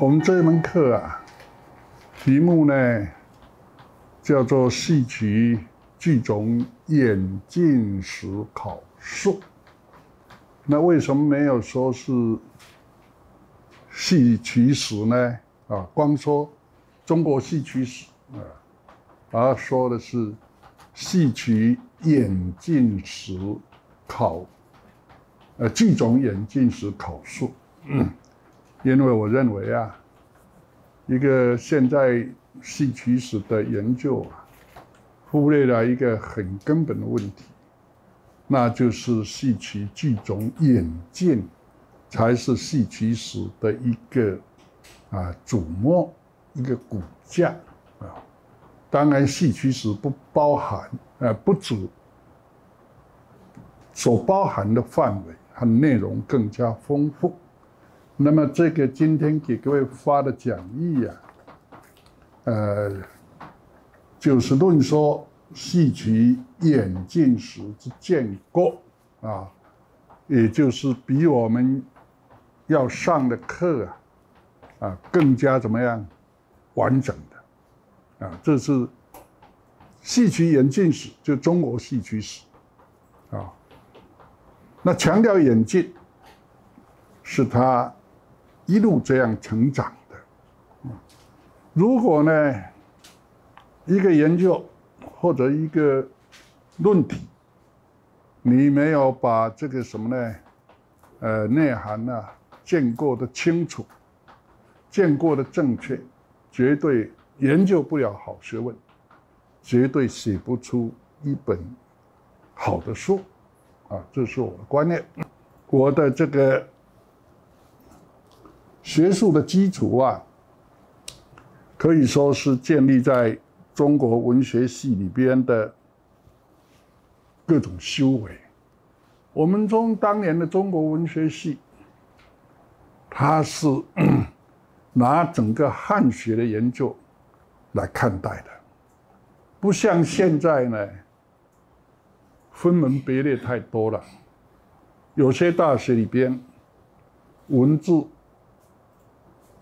我们这门课啊，题目呢叫做“戏曲剧种演进史考述”。那为什么没有说是戏曲史呢？啊，光说中国戏曲史啊，而说的是戏曲演进史考，呃，剧种演进史考述。嗯。因为我认为啊，一个现在戏曲史的研究啊，忽略了一个很根本的问题，那就是戏曲剧种演进才是戏曲史的一个啊主脉，一个骨架啊。当然，戏曲史不包含呃不止所包含的范围和内容更加丰富。那么这个今天给各位发的讲义啊，呃，就是论说戏曲演进史之建构啊，也就是比我们要上的课啊，啊更加怎么样完整的啊，这是戏曲演进史，就中国戏曲史啊。那强调演进，是他。一路这样成长的，如果呢，一个研究或者一个论题，你没有把这个什么呢，呃，内涵呢，见过的清楚，见过的正确，绝对研究不了好学问，绝对写不出一本好的书，啊，这是我的观念，我的这个。学术的基础啊，可以说是建立在中国文学系里边的各种修为。我们中当年的中国文学系，它是 拿整个汉学的研究来看待的，不像现在呢，分门别类太多了。有些大学里边文字。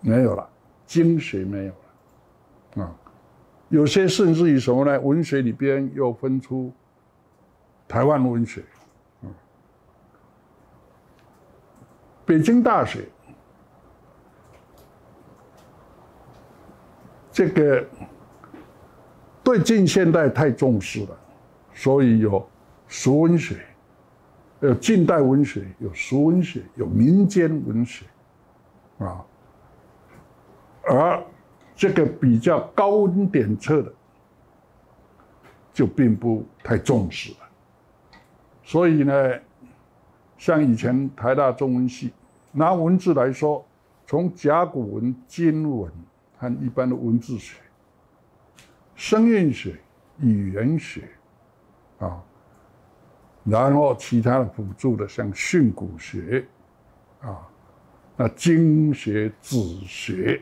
没有了，经学没有了，啊，有些甚至于什么呢？文学里边又分出台湾文学，啊，北京大学这个对近现代太重视了，所以有俗文学，有近代文学，有俗文学，有民间文学，啊。而这个比较高温点测的，就并不太重视了。所以呢，像以前台大中文系拿文字来说，从甲骨文、金文和一般的文字学、声韵学、语言学啊，然后其他的辅助的，像训诂学啊，那经学、子学。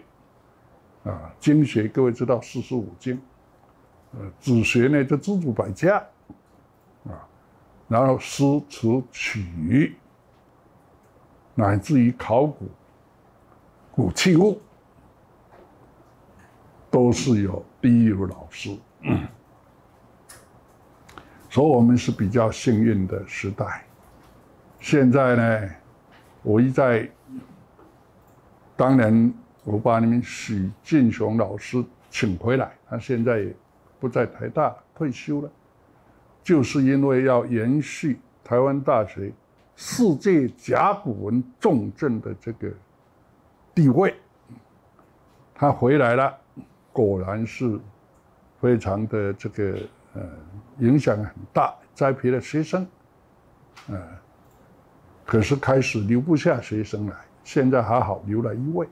啊，经学各位知道四书五经，呃，子学呢就资助百家，啊，然后诗词曲，乃至于考古、古器物，都是有第一流老师，所以我们是比较幸运的时代。现在呢，我一在当年。我把你们许进雄老师请回来，他现在也不在台大退休了，就是因为要延续台湾大学世界甲骨文重镇的这个地位。他回来了，果然是非常的这个呃影响很大，栽培了学生，呃，可是开始留不下学生来，现在还好留了一位。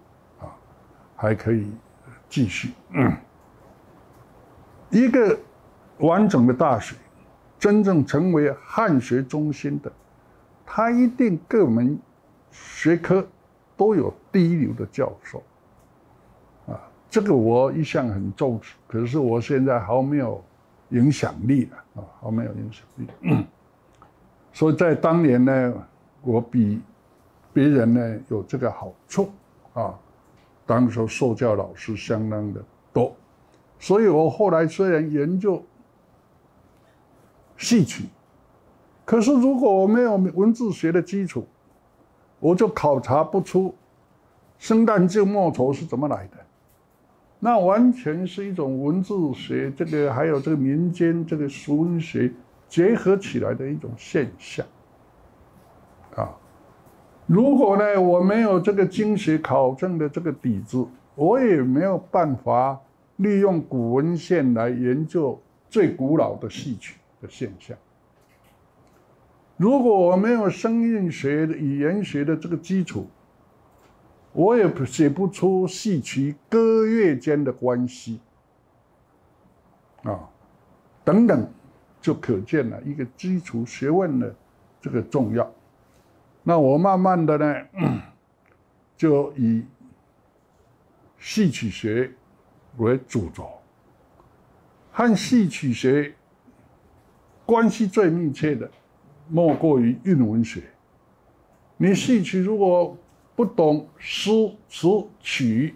还可以继续。一个完整的大学，真正成为汉学中心的，他一定各门学科都有第一流的教授。啊，这个我一向很重视，可是我现在还没有影响力了啊，还没有影响力。所以在当年呢，我比别人呢有这个好处啊。当时受教老师相当的多，所以我后来虽然研究戏曲，可是如果我没有文字学的基础，我就考察不出生旦净末丑是怎么来的。那完全是一种文字学，这个还有这个民间这个俗文学结合起来的一种现象，啊。如果呢，我没有这个经学考证的这个底子，我也没有办法利用古文献来研究最古老的戏曲的现象。如果我没有声韵学、语言学的这个基础，我也写不出戏曲歌乐间的关系啊，等等，就可见了一个基础学问的这个重要。那我慢慢的呢，就以戏曲学为主轴，和戏曲学关系最密切的，莫过于韵文学。你戏曲如果不懂诗词曲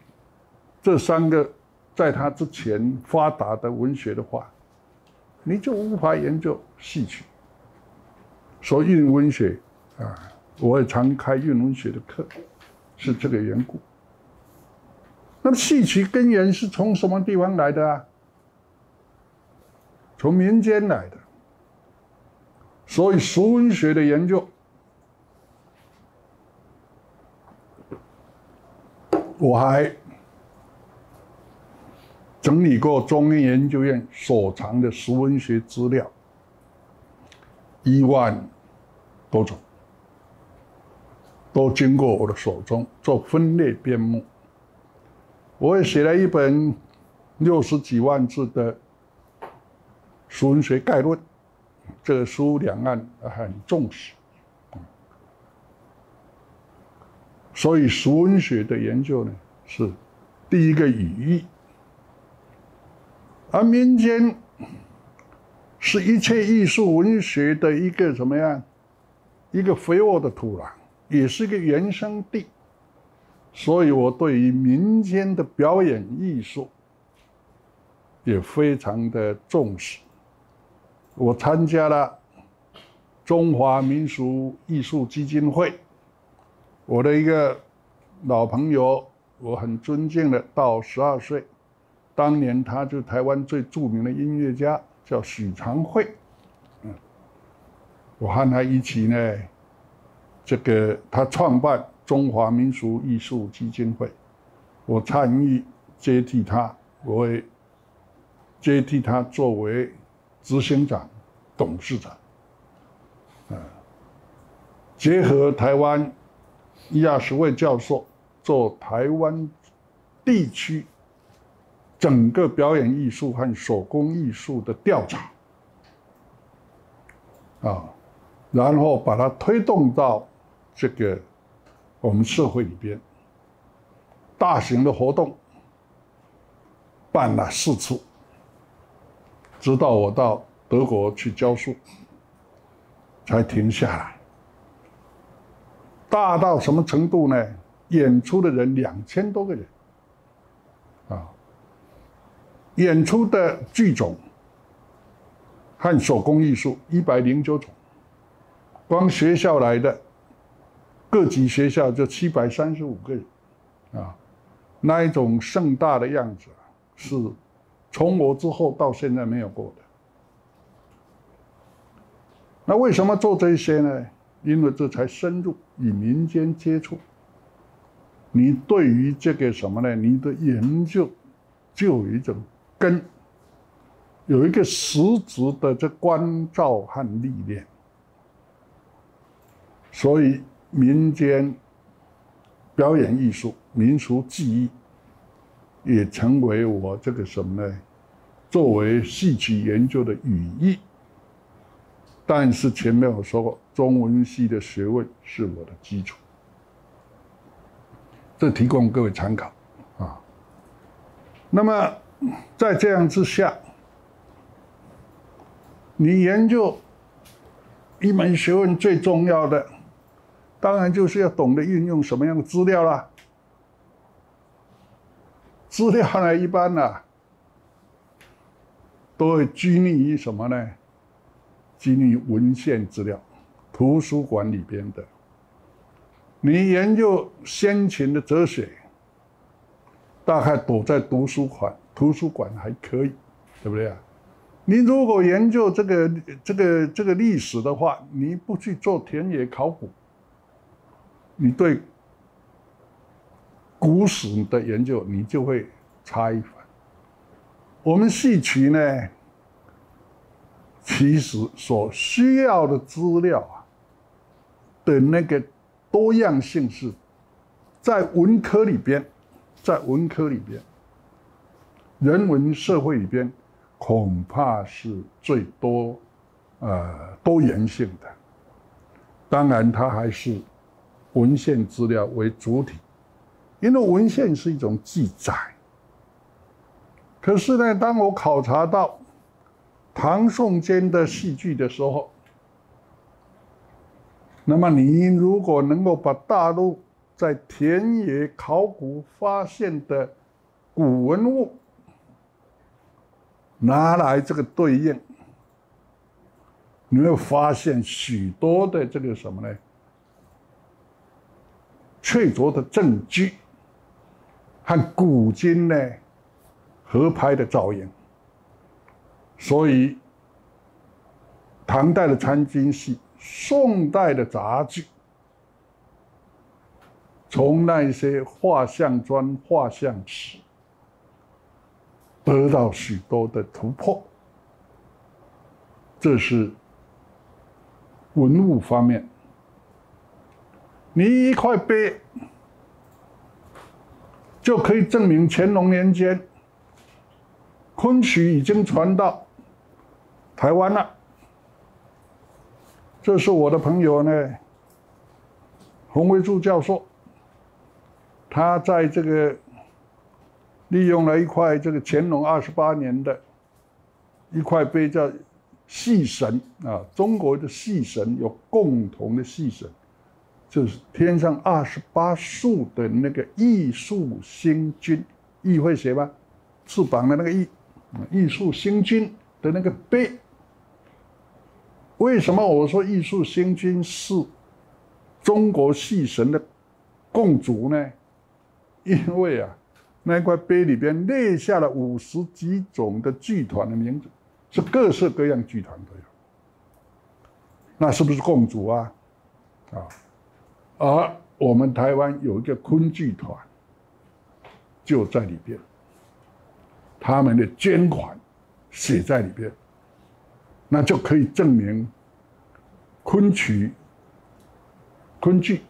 这三个在它之前发达的文学的话，你就无法研究戏曲。所以韵文学啊。我也常开韵文学的课，是这个缘故。那么戏曲根源是从什么地方来的啊？从民间来的。所以俗文学的研究，我还整理过中央研究院所藏的俗文学资料，一万多种。都经过我的手中做分类编目，我也写了一本六十几万字的《俗文学概论》，这个书两岸很重视，所以俗文学的研究呢是第一个语义，而民间是一切艺术文学的一个什么样，一个肥沃的土壤。也是一个原生地，所以我对于民间的表演艺术也非常的重视。我参加了中华民俗艺术基金会，我的一个老朋友，我很尊敬的，到十二岁，当年他就台湾最著名的音乐家，叫许长惠，我和他一起呢。这个他创办中华民俗艺术基金会，我参与接替他，我会接替他作为执行长、董事长，啊，结合台湾一二十位教授做台湾地区整个表演艺术和手工艺术的调查，啊，然后把它推动到。这个我们社会里边大型的活动办了四次，直到我到德国去教书才停下来。大到什么程度呢？演出的人两千多个人，啊，演出的剧种和手工艺术一百零九种，光学校来的。各级学校就七百三十五个人，啊，那一种盛大的样子，是从我之后到现在没有过的。那为什么做这些呢？因为这才深入与民间接触。你对于这个什么呢？你的研究就有一种根，有一个实质的这关照和历练，所以。民间表演艺术、民俗技艺，也成为我这个什么呢？作为戏曲研究的语义。但是前面我说过，中文系的学问是我的基础，这提供各位参考啊。那么在这样之下，你研究一门学问最重要的。当然就是要懂得运用什么样的资料啦，资料呢，一般呢，都会拘泥于什么呢？拘泥于文献资料，图书馆里边的。你研究先秦的哲学，大概躲在图书馆，图书馆还可以，对不对啊？你如果研究这个这个这个历史的话，你不去做田野考古，你对古史的研究，你就会差一分。我们戏曲呢，其实所需要的资料啊的那个多样性是在文科里边，在文科里边，人文社会里边。恐怕是最多，呃，多元性的。当然，它还是文献资料为主体，因为文献是一种记载。可是呢，当我考察到唐宋间的戏剧的时候，那么你如果能够把大陆在田野考古发现的古文物，拿来这个对应，你会发现许多的这个什么呢？确凿的证据和古今呢合拍的照应。所以，唐代的餐巾戏，宋代的杂剧，从那些画像砖、画像石。得到许多的突破，这是文物方面。你一块碑就可以证明乾隆年间昆曲已经传到台湾了。这是我的朋友呢，洪维柱教授，他在这个。利用了一块这个乾隆二十八年的一块碑，叫戏神啊，中国的戏神有共同的戏神，就是天上二十八宿的那个艺术星君，艺会写吗？翅膀的那个艺，艺术星君的那个碑。为什么我说艺术星君是中国戏神的共主呢？因为啊。那块碑里边列下了五十几种的剧团的名字，是各式各样剧团都有。那是不是共主啊？啊，而我们台湾有一个昆剧团，就在里边，他们的捐款写在里边，那就可以证明昆曲、昆剧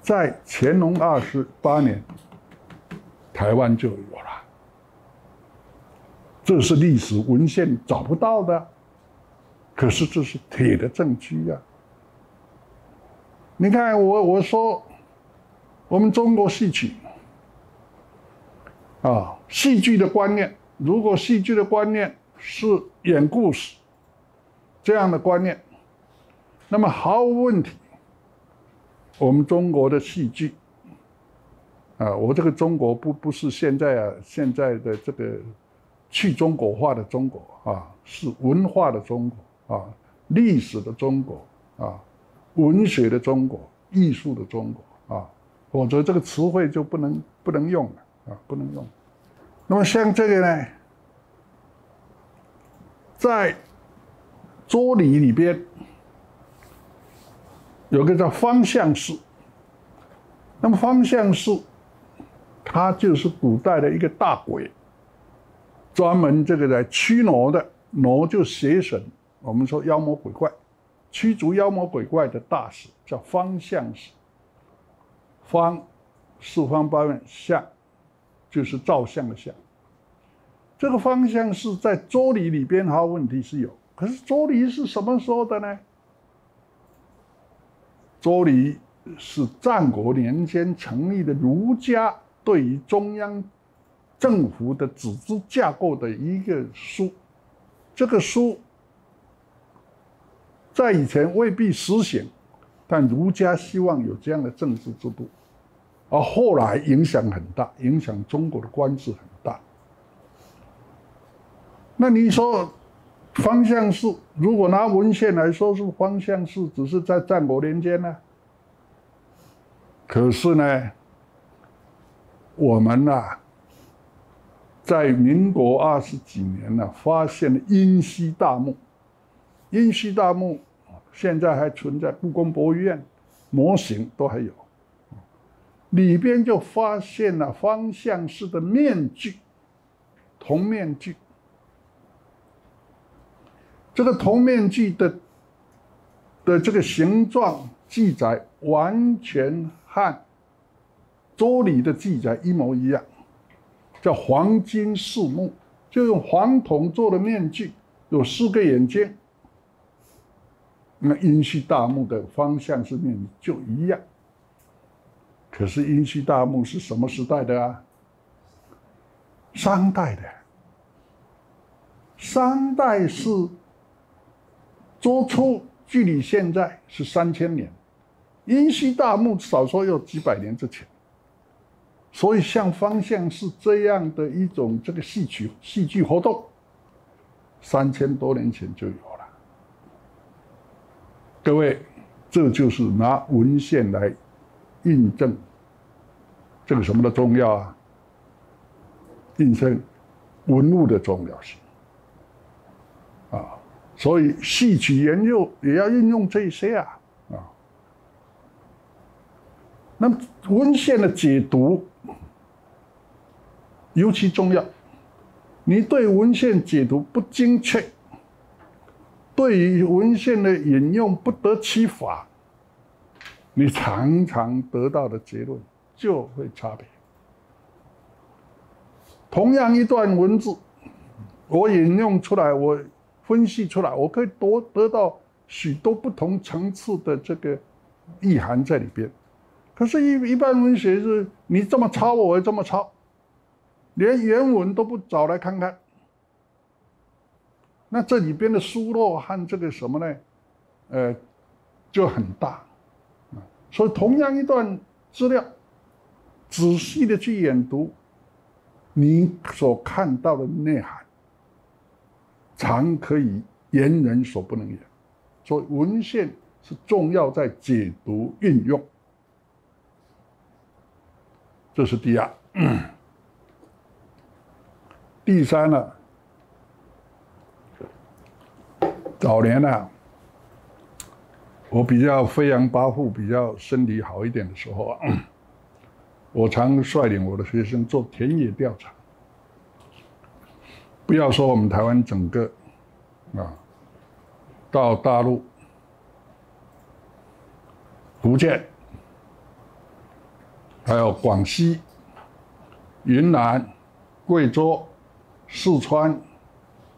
在乾隆二十八年。台湾就有了，这是历史文献找不到的，可是这是铁的证据呀。你看我我说，我们中国戏曲啊，戏剧的观念，如果戏剧的观念是演故事这样的观念，那么毫无问题，我们中国的戏剧。啊，我这个中国不不是现在啊，现在的这个去中国化的中国啊，是文化的中国啊，历史的中国啊，文学的中国，艺术的中国啊，否则这个词汇就不能不能用了啊，不能用。那么像这个呢，在桌礼里边有个叫方向式，那么方向式。它就是古代的一个大鬼，专门这个来驱魔的，魔就邪神。我们说妖魔鬼怪，驱逐妖魔鬼怪的大使叫方相使。方，四方八面，相，就是照相的相。这个方向是在周礼里边，毫无问题是有。可是周礼是什么时候的呢？周礼是战国年间成立的儒家。对于中央政府的组织架构的一个书，这个书在以前未必实行，但儒家希望有这样的政治制度，而后来影响很大，影响中国的官制很大。那你说方向是？如果拿文献来说，是方向是只是在战国年间呢？可是呢，我们呐，在民国二十几年呢，发现了殷墟大墓。殷墟大墓现在还存在故宫博物院，模型都还有。里边就发现了方向式的面具，铜面具。这个铜面具的的这个形状记载完全。和周礼的记载一模一样，叫黄金饰木，就用黄铜做的面具，有四个眼睛。那殷墟大墓的方向是面就一样。可是殷墟大墓是什么时代的啊？商代的。商代是周初，距离现在是三千年。殷墟大墓少说有几百年之前，所以像方向是这样的一种这个戏曲戏剧活动，三千多年前就有。各位，这就是拿文献来印证这个什么的重要啊？印证文物的重要性啊！所以戏曲研究也要运用这些啊啊。那么文献的解读尤其重要。你对文献解读不精确，对于文献的引用不得其法，你常常得到的结论就会差别。同样一段文字，我引用出来，我分析出来，我可以得得到许多不同层次的这个意涵在里边。可是，一一般文学是，你这么抄，我也这么抄，连原文都不找来看看，那这里边的疏漏和这个什么呢？呃，就很大啊。所以，同样一段资料，仔细的去研读，你所看到的内涵，常可以言人所不能言。所以，文献是重要在解读运用。这是第二，第三呢？早年呢，我比较飞扬跋扈、比较身体好一点的时候啊，我常率领我的学生做田野调查。不要说我们台湾整个啊，到大陆、福建。还有广西、云南、贵州、四川、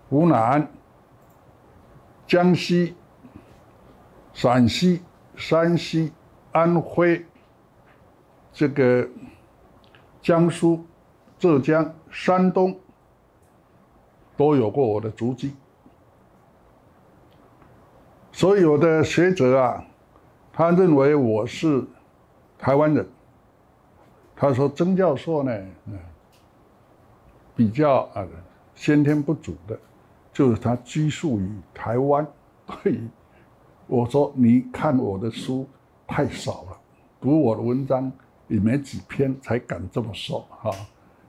湖南、江西、陕西、山西、安徽，这个江苏、浙江、山东，都有过我的足迹。所以有的学者啊，他认为我是台湾人。他说：“曾教授呢，嗯，比较啊先天不足的，就是他拘束于台湾。对，我说你看我的书太少了，读我的文章也没几篇，才敢这么说哈。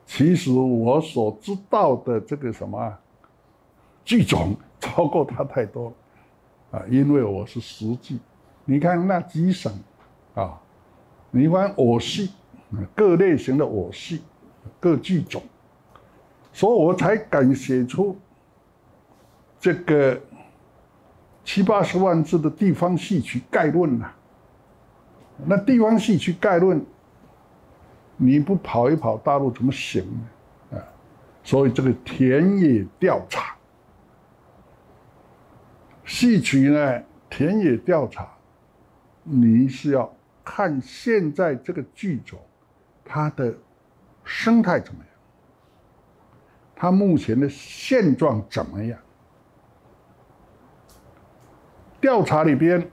其实我所知道的这个什么剧种 超过他太多了啊，因为我是实际。你看那几省啊，你看我戏。”各类型的我戏，各剧种，所以我才敢写出这个七八十万字的地方戏曲概论呐。那地方戏曲概论，你不跑一跑大陆怎么行呢？啊，所以这个田野调查，戏曲呢，田野调查，你是要看现在这个剧种。它的生态怎么样？它目前的现状怎么样？调查里边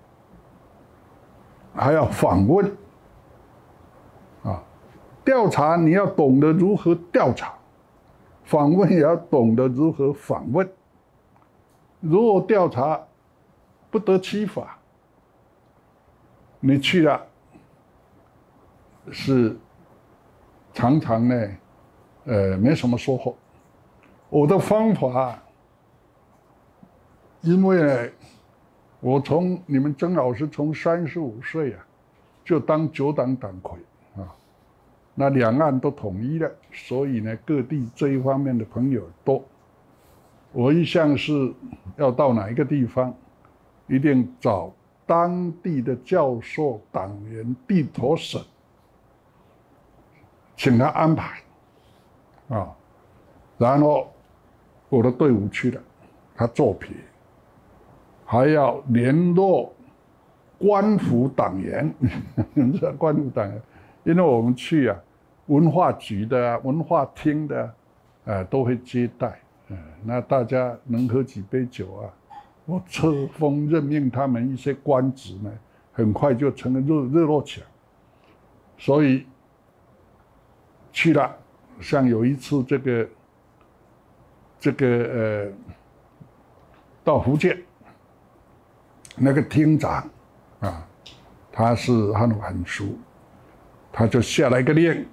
还要访问啊，调查你要懂得如何调查，访问也要懂得如何访问。如果调查不得其法，你去了是常常呢，呃，没什么收获。我的方法，因为我从你们曾老师从三十五岁啊，就当九党党魁啊。那两岸都统一了，所以呢，各地这一方面的朋友多。我一向是要到哪一个地方，一定找当地的教授、党员、地头省，请他安排，啊，然后我的队伍去了，他作评，还要联络官府党员，这官府党员。因为我们去啊，文化局的、文化厅的，呃，都会接待，呃，那大家能喝几杯酒啊？我册封任命他们一些官职呢，很快就成了热热络起来。所以去了，像有一次这个这个呃，到福建那个厅长啊，他是很很熟。他就下了一个令，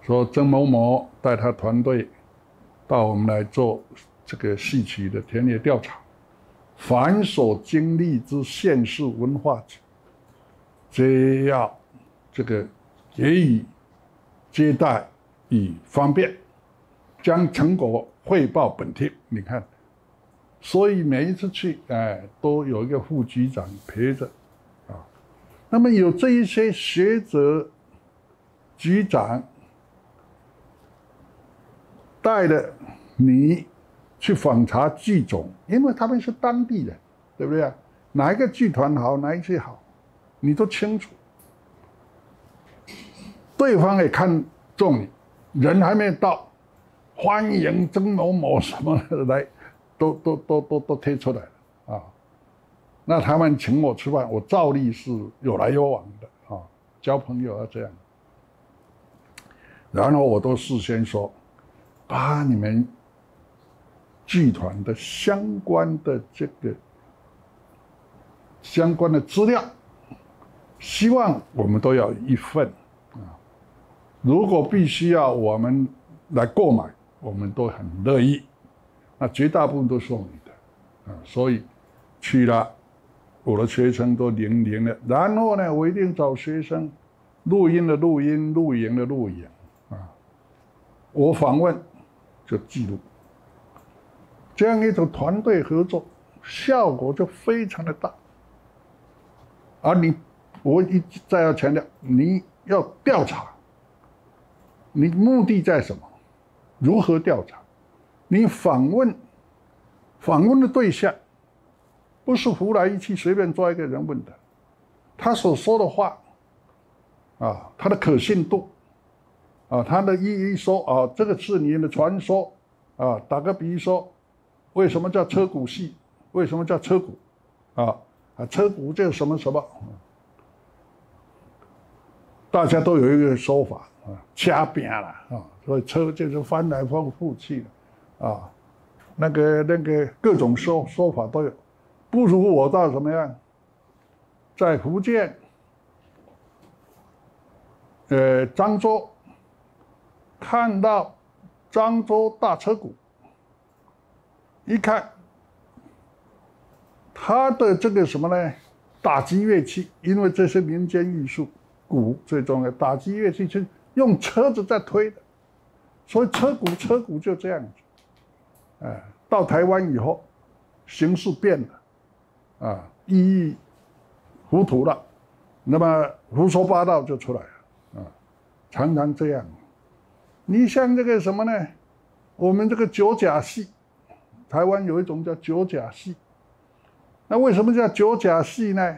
说曾某某带他团队到我们来做这个戏曲的田野调查，凡所经历之县市文化者，皆要这个给予接待以方便，将成果汇报本厅。你看，所以每一次去，哎，都有一个副局长陪着。啊那么有这一些学者、局长带着你去访查剧种，因为他们是当地人，对不对啊？哪一个剧团好，哪一些好，你都清楚。对方也看中你，人还没到，欢迎曾某某什么来，都都都都都推出来了啊。那他们请我吃饭，我照例是有来有往的啊，交朋友啊这样。然后我都事先说，把你们剧团的相关的这个相关的资料，希望我们都要一份啊。如果必须要我们来购买，我们都很乐意。那绝大部分都送你的啊，所以去了。我的学生都零零了，然后呢，我一定找学生录音的录音，录影的录影，啊，我访问就记录，这样一种团队合作，效果就非常的大。而你，我一再要强调，你要调查，你目的在什么？如何调查？你访问，访问的对象。不是胡来一气，随便抓一个人问的。他所说的话，啊，他的可信度，啊，他的一一说啊，这个是你的传说，啊，打个比说，为什么叫车骨戏？为什么叫车骨？啊啊，车骨叫什么什么？大家都有一个说法啊，掐扁了啊，所以车就是翻来覆覆去的，啊，那个那个各种说说法都有。不如我到什么样，在福建，呃，漳州看到漳州大车鼓，一看，他的这个什么呢？打击乐器，因为这是民间艺术，鼓最重要。打击乐器是用车子在推的，所以车鼓车鼓就这样子。哎，到台湾以后，形势变了。啊，一糊涂了，那么胡说八道就出来了，啊，常常这样。你像这个什么呢？我们这个九甲戏，台湾有一种叫九甲戏。那为什么叫九甲戏呢？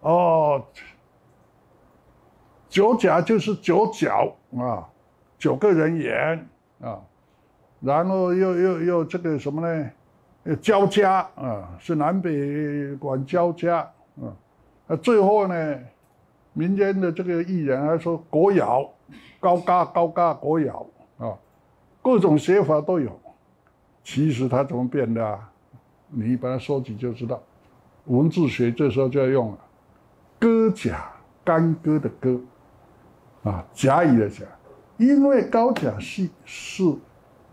哦，九甲就是九角啊，九个人演啊，然后又又又这个什么呢？交加啊，是南北管交加啊，那最后呢，民间的这个艺人还说国谣，高嘎高嘎国谣啊，各种写法都有。其实它怎么变的啊？你把它说起就知道。文字学这时候就要用了，歌甲干戈的戈，啊，甲乙的甲，因为高甲系是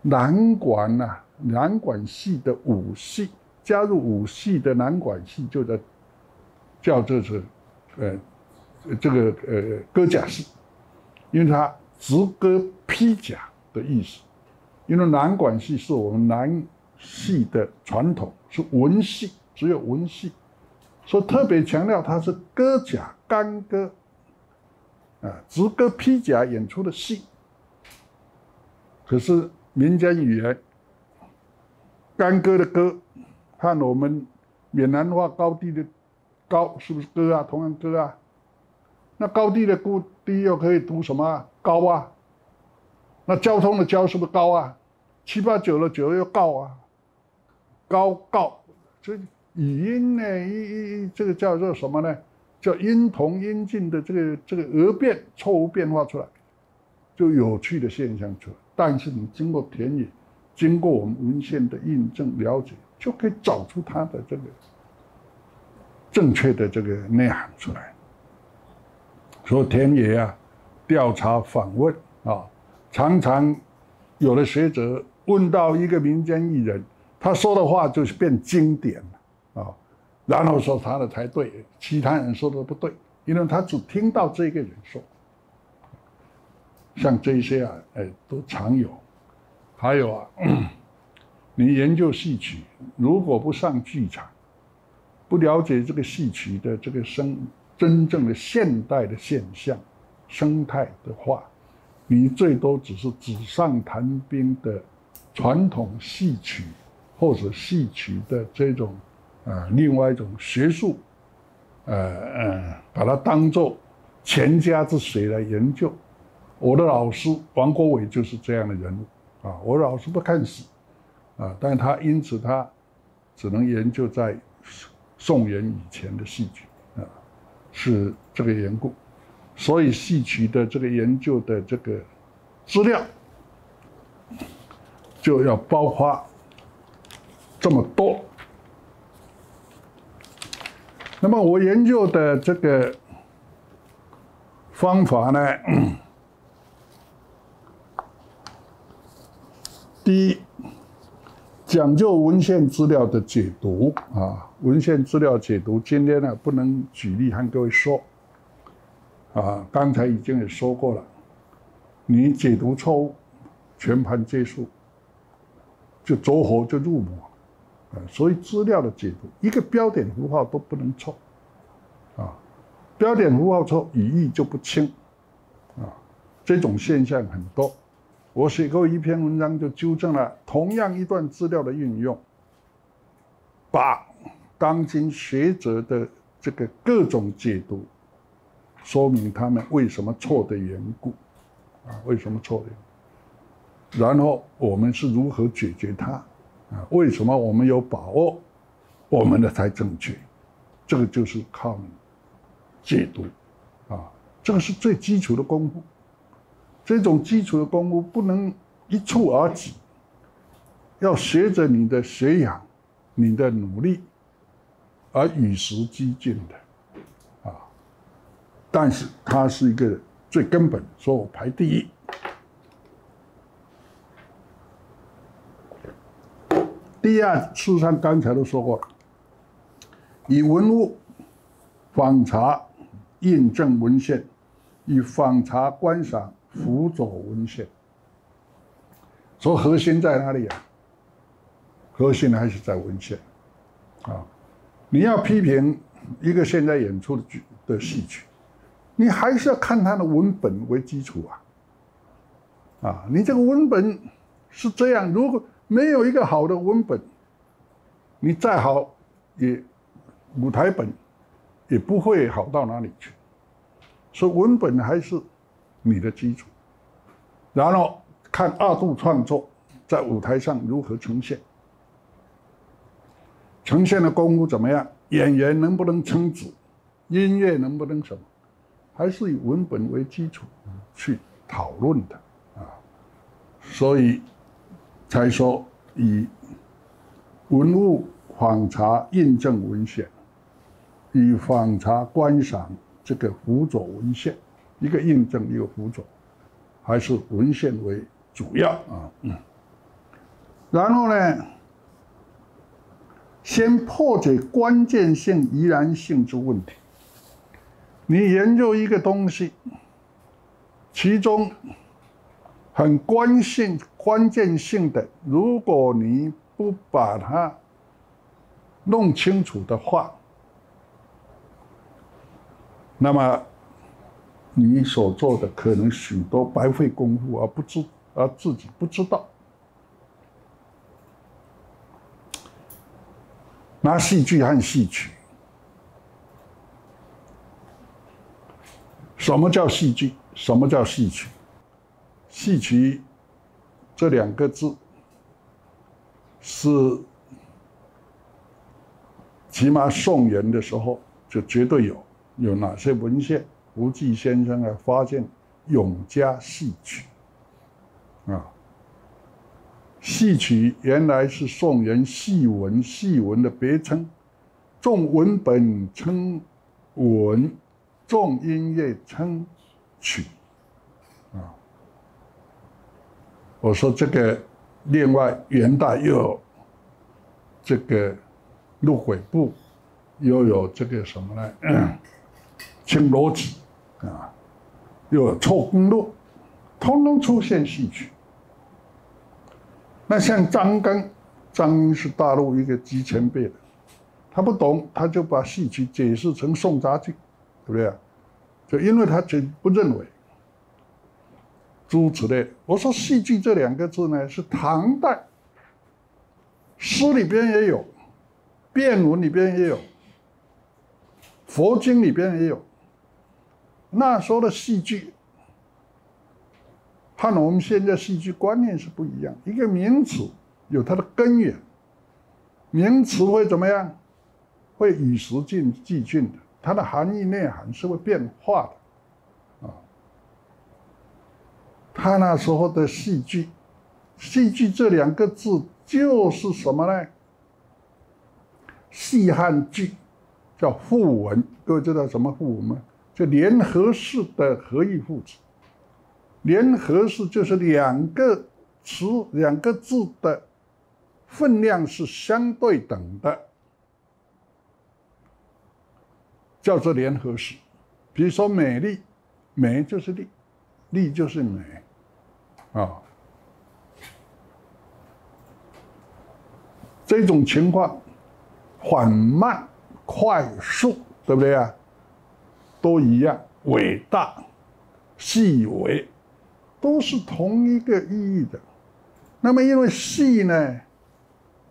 南管呐，南管系的武系，加入武系的南管系就在叫这是，呃，这个呃戈甲系，因为它直戈披甲的意思，因为南管系是我们南系的传统，是文系，只有文系。所以特别强调它是歌甲干戈，啊，直戈披甲演出的戏。可是民间语言，干戈的戈，和我们闽南话高地的高是不是戈啊？同样戈啊。那高地的高低又可以读什么啊高啊？那交通的交是不是高啊？七八九的九又高啊，高高这。语音呢，一一这个叫做什么呢？叫音同音近的这个这个讹变错误变化出来，就有趣的现象出来。但是你经过田野，经过我们文献的印证了解，就可以找出它的这个正确的这个内涵出来。说田野啊，调查访问啊，常常有的学者问到一个民间艺人，他说的话就是变经典了。啊，然后说他的才对，其他人说的不对，因为他只听到这个人说。像这些啊，哎，都常有。还有啊，你研究戏曲，如果不上剧场，不了解这个戏曲的这个生真正的现代的现象、生态的话，你最多只是纸上谈兵的传统戏曲或者戏曲的这种。啊，另外一种学术，呃呃，把它当做钱家之水来研究。我的老师王国伟就是这样的人物啊。我老师不看戏啊，但他因此他只能研究在宋元以前的戏曲啊，是这个缘故。所以戏曲的这个研究的这个资料就要包括这么多。那么我研究的这个方法呢，第一讲究文献资料的解读啊，文献资料解读今天呢不能举例和各位说，啊，刚才已经也说过了，你解读错误，全盘皆输，就着火就入魔。啊，所以资料的解读，一个标点符号都不能错，啊，标点符号错，语义就不清，啊，这种现象很多。我写过一篇文章，就纠正了同样一段资料的运用，把当今学者的这个各种解读，说明他们为什么错的缘故，啊，为什么错的，然后我们是如何解决它。啊，为什么我们有把握，我们的才正确？这个就是靠解读，啊，这个是最基础的功夫。这种基础的功夫不能一蹴而就，要随着你的学养、你的努力而与时俱进的，啊。但是它是一个最根本，说我排第一。第二，事实上刚才都说过了，以文物访查印证文献，以访查观赏辅佐文献。所以核心在哪里啊？核心还是在文献啊！你要批评一个现在演出的剧的戏曲，你还是要看它的文本为基础啊！啊，你这个文本是这样，如果。没有一个好的文本，你再好也舞台本也不会好到哪里去。所以文本还是你的基础，然后看二度创作在舞台上如何呈现，呈现的功夫怎么样，演员能不能撑住，音乐能不能什么，还是以文本为基础去讨论的。啊，所以才说以文物访查印证文献，以访查观赏这个辅佐文献，一个印证一个辅佐，还是文献为主要啊。嗯，然后呢，先破解关键性、依然性之问题。你研究一个东西，其中很关键、关键性的，如果你不把它弄清楚的话，那么你所做的可能许多白费功夫，而不知而自己不知道。拿戏剧和戏曲。什么叫戏剧？什么叫戏曲？戏曲这两个字是起码宋元的时候就绝对有。有哪些文献？胡济先生啊发现永嘉戏曲啊，戏曲原来是宋元戏文戏文的别称，重文本称文。重音乐称曲，啊，我说这个另外元代又有这个陆轨部，又有这个什么呢？青罗子啊，有错公路，通通出现戏曲。那像张庚，张英是大陆一个极前辈的，他不懂，他就把戏曲解释成宋杂剧。对不对啊？就因为他就不认为诸此类。我说“戏剧”这两个字呢，是唐代诗里边也有，辩文里边也有，佛经里边也有。那时候的戏剧和我们现在戏剧观念是不一样。一个名词有它的根源，名词会怎么样？会与时俱进的。它的含义内涵是会变化的，啊，他那时候的戏剧，戏剧这两个字就是什么呢？戏汉剧叫互文，各位知道什么互文吗？就联合式的合义副词，联合式就是两个词两个字的分量是相对等的。叫做联合式，比如说美丽，美就是丽，丽就是美，啊，这种情况，缓慢、快速，对不对啊？都一样，伟大、细微，都是同一个意义的。那么因为戏呢，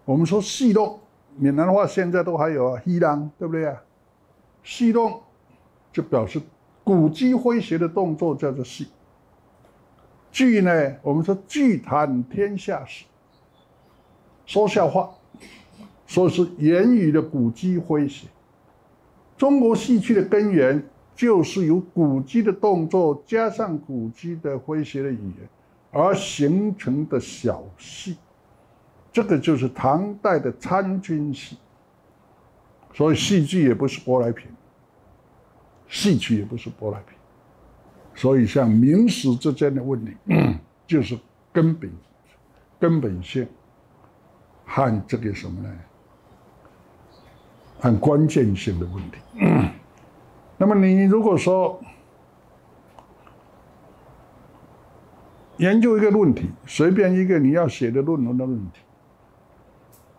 我们说戏动，闽南话现在都还有啊，戏浪，对不对啊？戏动就表示鼓机诙谐的动作，叫做戏。剧呢，我们说剧谈天下事，说笑话，说是言语的鼓机诙谐。中国戏曲的根源就是由鼓机的动作加上鼓机的诙谐的语言而形成的小戏，这个就是唐代的参军戏。所以戏剧也不是舶来品，戏曲也不是舶来品，所以像名史之间的问题，就是根本、根本性和这个什么呢？很关键性的问题。那么你如果说研究一个论题，随便一个你要写的论文的问题。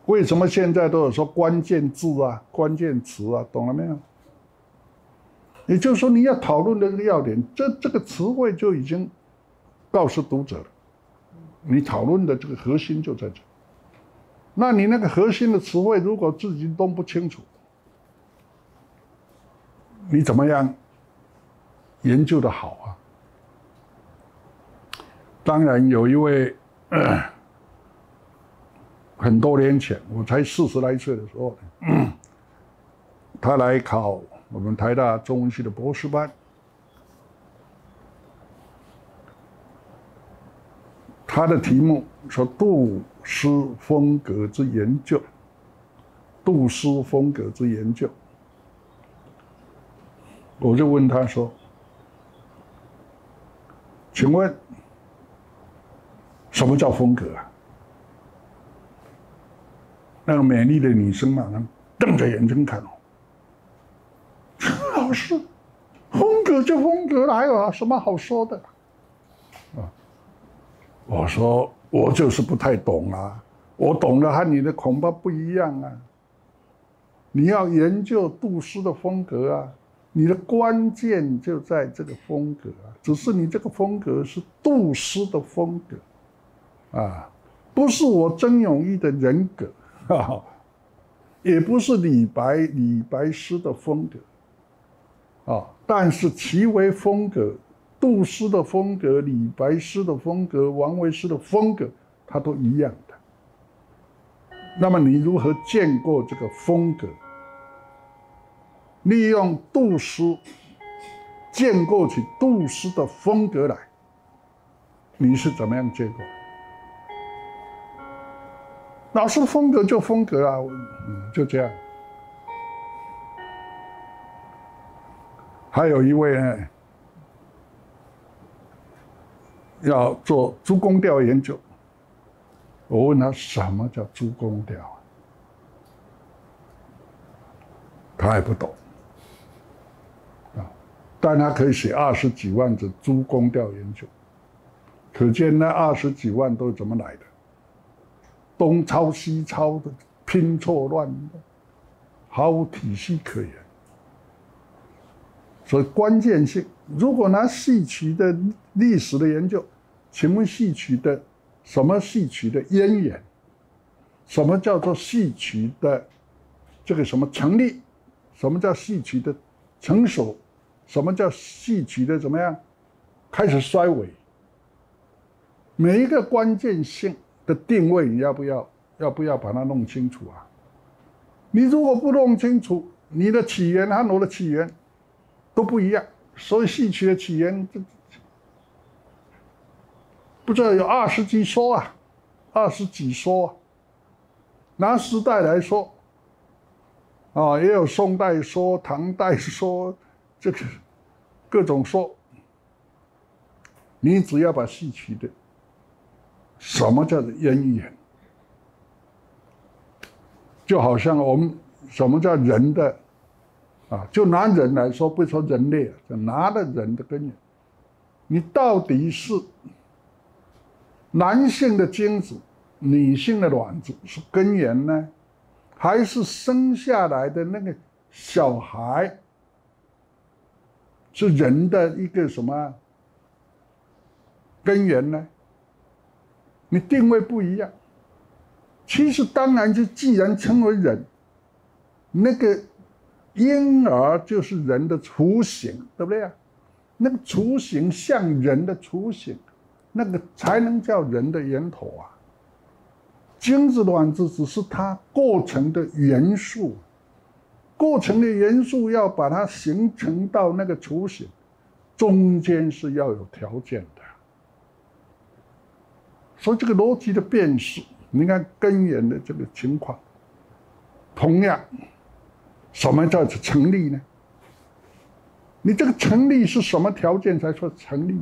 为什么现在都有说关键字啊、关键词啊？懂了没有？也就是说，你要讨论的这个要点，这这个词汇就已经告诉读者了。你讨论的这个核心就在这。那你那个核心的词汇，如果自己都不清楚，你怎么样研究的好啊？当然有一位 很多年前我才四十来岁的时候 他来考我们台大中文系的博士班。他的题目说杜诗风格之研究杜诗风格之研究。我就问他说：“请问，什么叫风格啊？”那个美丽的女生马上瞪着眼睛看我，陈老师，风格就风格，哪有什么好说的？啊，我说我就是不太懂啊，我懂得和你的恐怕不一样啊。你要研究杜诗的风格啊。你的关键就在这个风格，只是你这个风格是杜诗的风格，啊，不是我曾永义的人格，哈哈，也不是李白李白诗的风格，啊，但是其为风格，杜诗的风格、李白诗的风格、王维诗的风格，它都一样的。那么你如何见过这个风格？利用杜诗建构起杜诗的风格来，你是怎么样建构？老师风格就风格啊，嗯，就这样。还有一位呢，要做诸公调研究，我问他什么叫诸公调？他也不懂。但他可以写二十几万字诸公调研究，可见那二十几万都是怎么来的？东抄西抄的，拼错乱的，毫无体系可言。所以关键性，如果拿戏曲的历史的研究，请问戏曲的什么戏曲的渊源？什么叫做戏曲的这个什么成立？什么叫戏曲的成熟？什么叫戏曲的怎么样？开始衰微。每一个关键性的定位，你要不要？要不要把它弄清楚啊？你如果不弄清楚，你的起源和我的起源都不一样。所以戏曲的起源，这不知道有二十几说啊，二十几说。拿时代来说，啊，也有宋代说、唐代说。这个各种说，你只要把戏曲的什么叫做渊源，就好像我们什么叫人的啊？就拿人来说，不说人类，就拿了人的根源，你到底是男性的精子、女性的卵子是根源呢，还是生下来的那个小孩？是人的一个什么根源呢？你定位不一样。其实当然就既然称为人，那个婴儿就是人的雏形，对不对啊？那个雏形像人的雏形，那个才能叫人的源头啊。精子卵子只是它构成的元素。过程的元素要把它形成到那个雏形，中间是要有条件的。所以这个逻辑的辨识，你看根源的这个情况，同样，什么叫做成立呢？你这个成立是什么条件才说成立？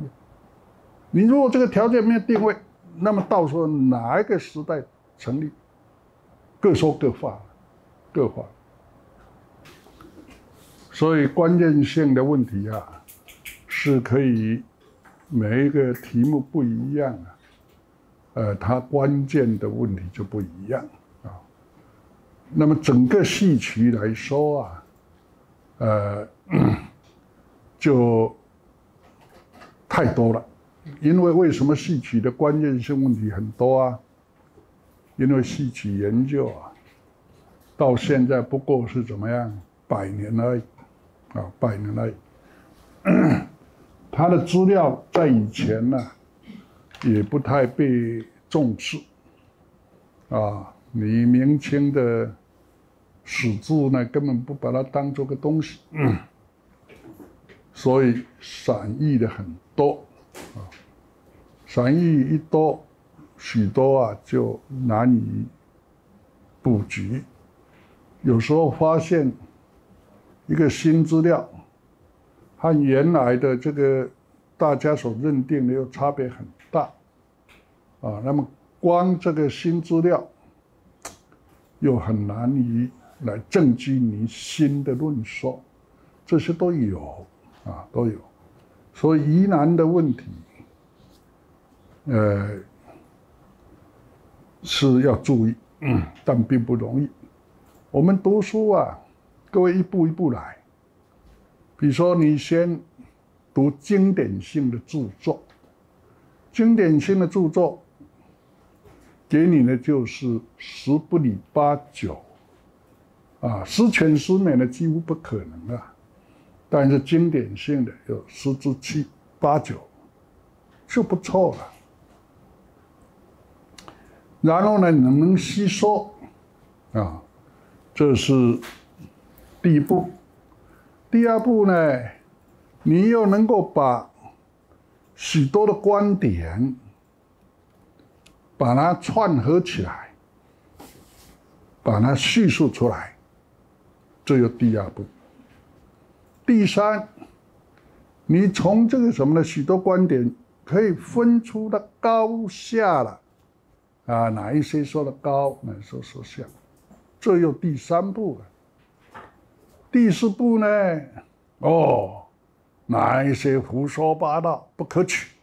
你如果这个条件没有定位，那么到时候哪一个时代成立，各说各话，各话。所以关键性的问题啊，是可以每一个题目不一样啊，呃，它关键的问题就不一样啊。那么整个戏曲来说啊，呃，就太多了。因为为什么戏曲的关键性问题很多啊？因为戏曲研究啊，到现在不过是怎么样百年而已。啊，百年来，他的资料在以前呢，也不太被重视。啊，你明清的史志呢，根本不把它当做个东西，所以散佚的很多。啊，散佚一多，许多啊就难以布局。有时候发现一个新资料和原来的这个大家所认定的又差别很大啊，那么光这个新资料又很难以来证据你新的论说，这些都有啊，都有。所以疑难的问题，呃，是要注意，但并不容易。我们读书啊，各位一步一步来。比如说，你先读经典性的著作，经典性的著作给你的就是十不离八九，啊，十全十美的几乎不可能啊。但是经典性的有十之七八九就不错了。然后呢，能不能吸收啊？这是第一步，第二步呢，你又能够把许多的观点把它串合起来，把它叙述出来，这有第二步。第三，你从这个什么呢？许多观点可以分出的高下了，啊，哪一些说的高，哪一些说下。这又第三步了，第四步呢？哦，哪一些胡说八道不可取，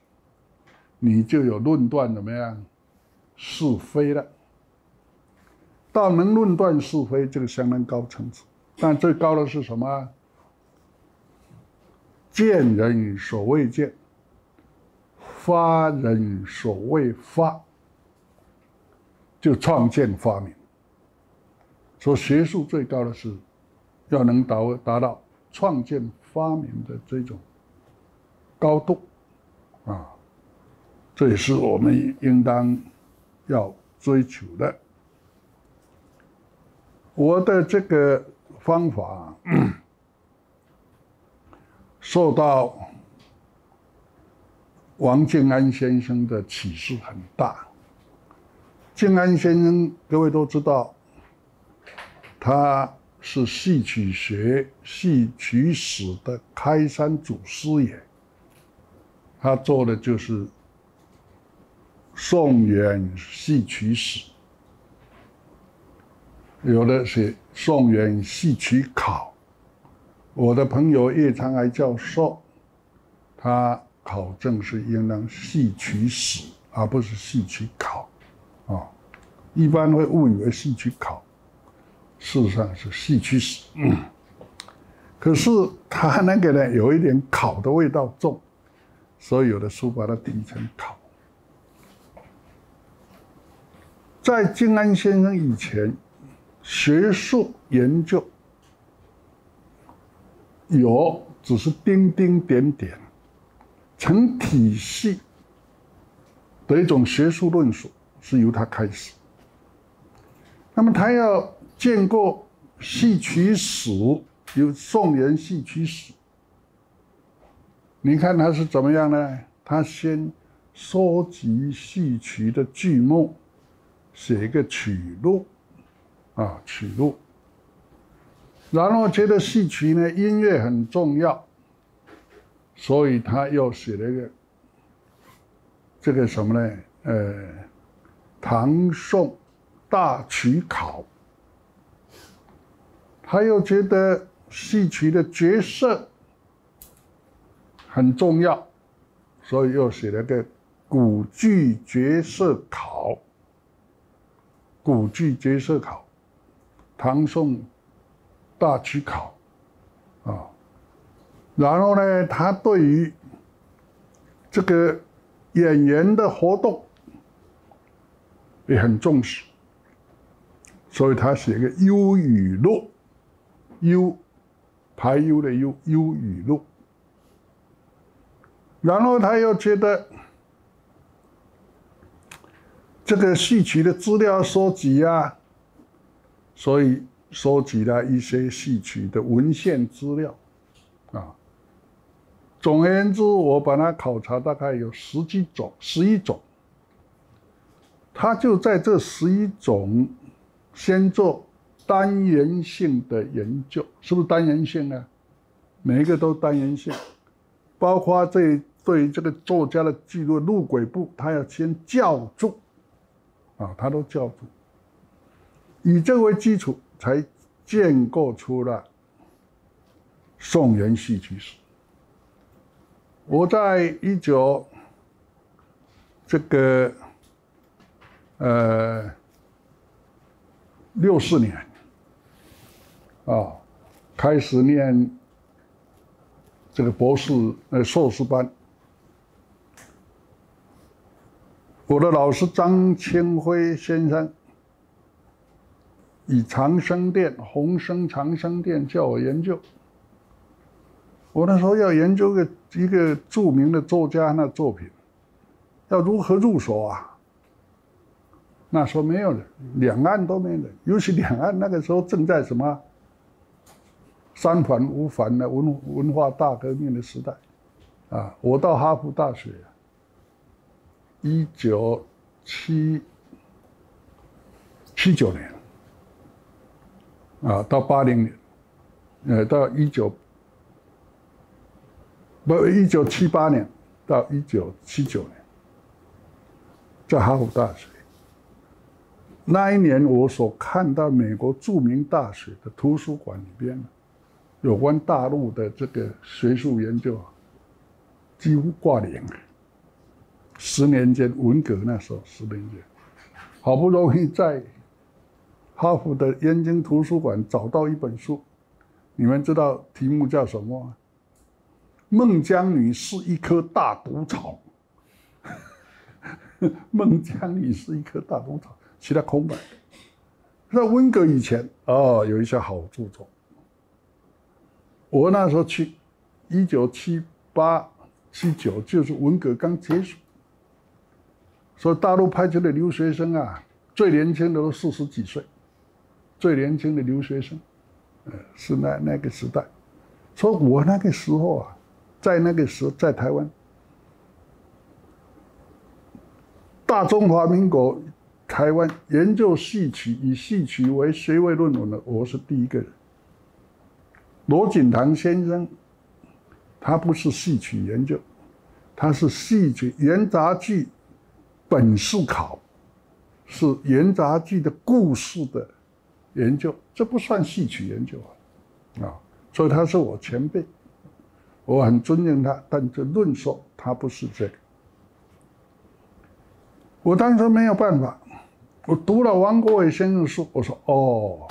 你就有论断怎么样？是非了。到能论断是非，这个相当高层次。但最高的是什么？见人所未见，发人所未发，就创建发明。说学术最高的是，要能达达到创建发明的这种高度，啊，这也是我们应当要追求的。我的这个方法 受到王静安先生的启示很大。静安先生，各位都知道。他是戏曲学、戏曲史的开山祖师爷。他做的就是宋元戏曲史，有的写宋元戏曲考。我的朋友叶长哀教授，他考证是应当戏曲史，而不是戏曲考，啊，一般会误以为戏曲考。事实上是戏曲史，可是他那个呢，有一点考的味道重，所以有的书把它定成考。在静安先生以前，学术研究有只是丁丁点点，成体系的一种学术论述是由他开始。那么他要。见过戏曲史，有宋元戏曲史。你看他是怎么样呢？他先收集戏曲的剧目，写一个曲录，啊，曲录。然后觉得戏曲呢音乐很重要，所以他又写了一个这个什么呢？呃，唐宋大曲考。他又觉得戏曲的角色很重要，所以又写了个古剧角色考。古剧角色考，唐宋大曲考，啊，然后呢，他对于这个演员的活动也很重视，所以他写个忧语录。忧，排忧的忧，忧语录。然后他又觉得这个戏曲的资料收集啊，所以收集了一些戏曲的文献资料啊。总而言之，我把它考察大概有十几种、十一种。他就在这十一种先做单元性的研究，是不是单元性啊？每一个都单元性，包括这对这个作家的记录录轨部，他要先校注，啊，他都校注，以这为基础，才建构出了宋元戏曲史。我在一九这个呃六四年啊，开始念这个博士呃硕士班。我的老师张清辉先生以长生殿、红生长生殿叫我研究。我那时候要研究个一个著名的作家那作品，要如何入手啊？那时候没有人，两岸都没人，尤其两岸那个时候正在什么三反五反的文文化大革命的时代，啊，我到哈佛大学，一九七七九年，啊，到八零年，呃，到一九。不，一九七八年到一九七九年，在哈佛大学。那一年，我所看到美国著名大学的图书馆里边呢，有关大陆的这个学术研究，几乎挂零。十年间，文革那时候，十年间，好不容易在哈佛的燕京图书馆找到一本书，你们知道题目叫什么？孟姜女是一棵大毒草，孟姜女是一棵大毒草，其他空白。在文革以前，哦，有一些好著作。我那时候去，一九七八、七九，就是文革刚结束，所以大陆派出的留学生啊，最年轻的都四十几岁，最年轻的留学生，呃，是那那个时代。所以我那个时候啊。在那个时候，在台湾，大中华民国台湾研究戏曲以戏曲为学位论文的，我是第一个人。罗锦堂先生，他不是戏曲研究，他是戏曲元杂剧本事考，是元杂剧的故事的研究，这不算戏曲研究啊，啊，所以他是我前辈。我很尊敬他，但这论说他不是这个。我当时没有办法，我读了王国维先生书，我说：“哦，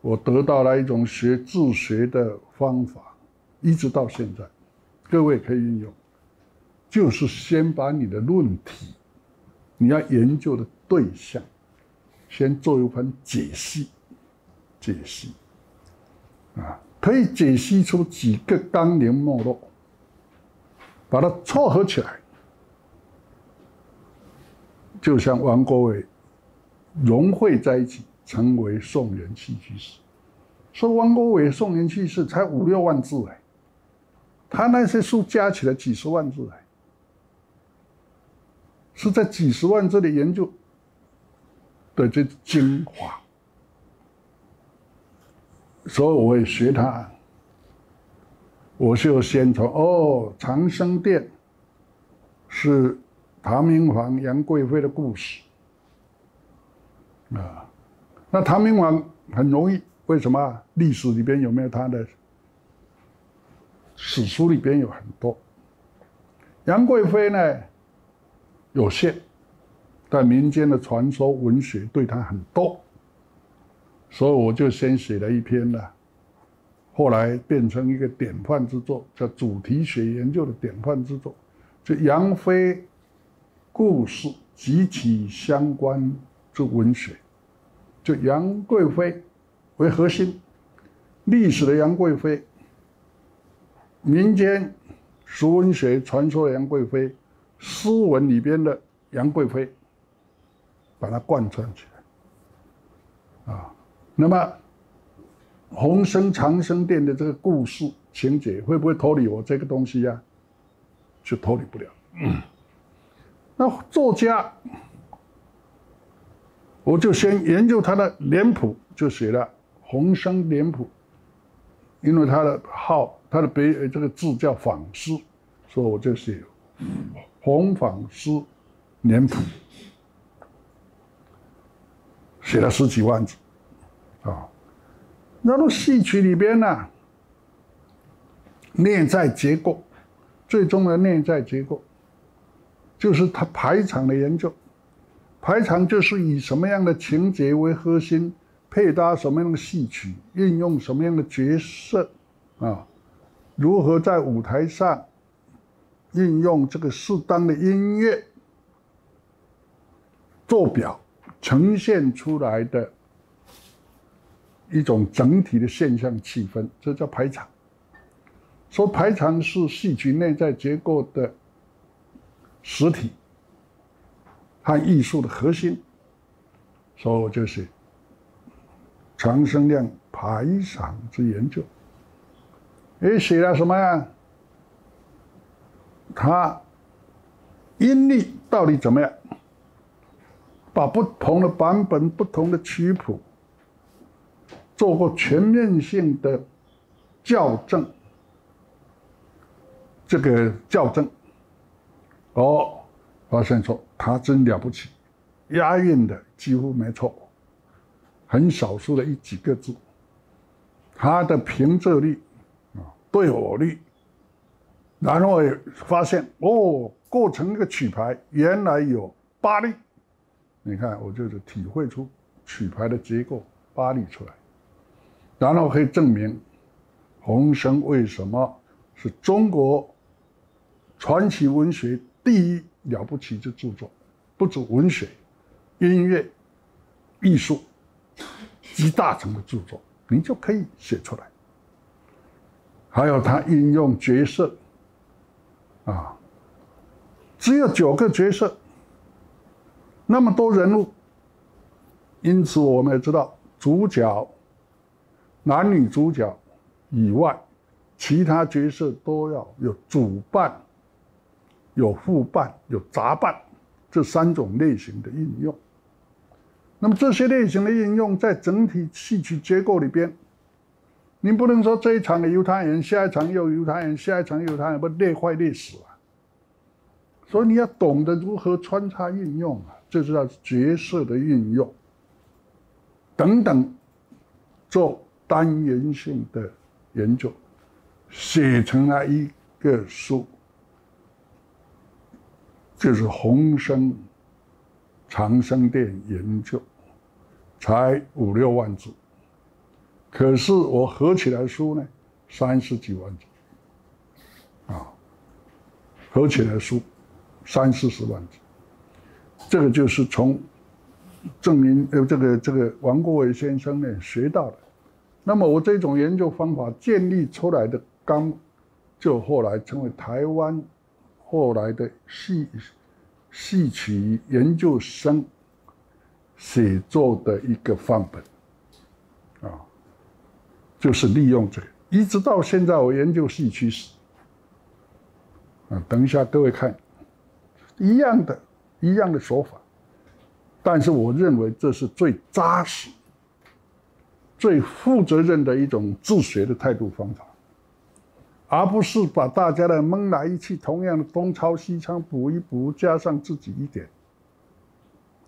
我得到了一种学自学的方法，一直到现在，各位可以运用，就是先把你的论题，你要研究的对象，先做一番解析，解析，啊。”可以解析出几个纲领脉络，把它撮合起来，就像王国维融汇在一起，成为宋元戏曲史。说王国维宋元戏史才五六万字哎，他那些书加起来几十万字哎，是在几十万字的研究的这精华。所以我也学他，我就先从哦，长生殿是唐明皇杨贵妃的故事啊。那唐明皇很容易，为什么？历史里边有没有他的？史书里边有很多。杨贵妃呢，有限，但民间的传说文学对她很多。所以我就先写了一篇了，后来变成一个典范之作，叫主题学研究的典范之作，就杨妃故事及其相关之文学，就杨贵妃为核心，历史的杨贵妃，民间俗文学传说的杨贵妃，诗文里边的杨贵妃，把它贯穿起来，啊。那么，红生长生殿的这个故事情节会不会脱离我这个东西呀？就脱离不了。那作家我就先研究他的脸谱，就写了红生脸谱，因为他的号，他的别这个字叫仿诗，所以我就写红仿诗脸谱，写了十几万字，啊，那么戏曲里边呢，内在结构，最终的内在结构，就是他排场的研究。排场就是以什么样的情节为核心，配搭什么样的戏曲，运用什么样的角色，啊，如何在舞台上运用这个适当的音乐做表，呈现出来的一种整体的现象气氛，这叫排场。说排场是戏曲内在结构的实体。和艺术的核心，所以就是长生亮排场之研究。也，写了什么呀？他音律到底怎么样？把不同的版本、不同的曲谱做过全面性的校正，这个校正，哦。发现错他真了不起，押韵的几乎没错，很少数的一几个字，他的平仄律啊对偶律，然后发现哦，构成一个曲牌原来有八律，你看我就是体会出曲牌的结构八律出来，然后可以证明洪生为什么是中国传奇文学第一。了不起的著作，不止文学、音乐、艺术，集大成的著作，你就可以写出来。还有他运用角色，啊，只有九个角色，那么多人物，因此我们也知道，主角、男女主角以外，其他角色都要有主办。有副伴、有杂瓣这三种类型的应用。那么这些类型的应用在整体戏曲结构里边，你不能说这一场的犹太人，下一场又犹太人，下一场犹太人，不累坏累死啊！所以你要懂得如何穿插运用啊，这是叫角色的运用等等，做单元性的研究，写成了一个书。就是红生长生殿研究，才五六万字，可是我合起来书呢，三十几万字，啊，合起来书三四十万字，这个就是从证明呃这个这个王国维先生呢学到的。那么我这种研究方法建立出来的纲，就后来成为台湾。后来的戏戏曲研究生写作的一个范本，啊，就是利用这个，一直到现在我研究戏曲史，啊，等一下各位看，一样的，一样的说法，但是我认为这是最扎实、最负责任的一种自学的态度方法。而不是把大家的蒙来一气，同样的东抄西抄补一补，加上自己一点，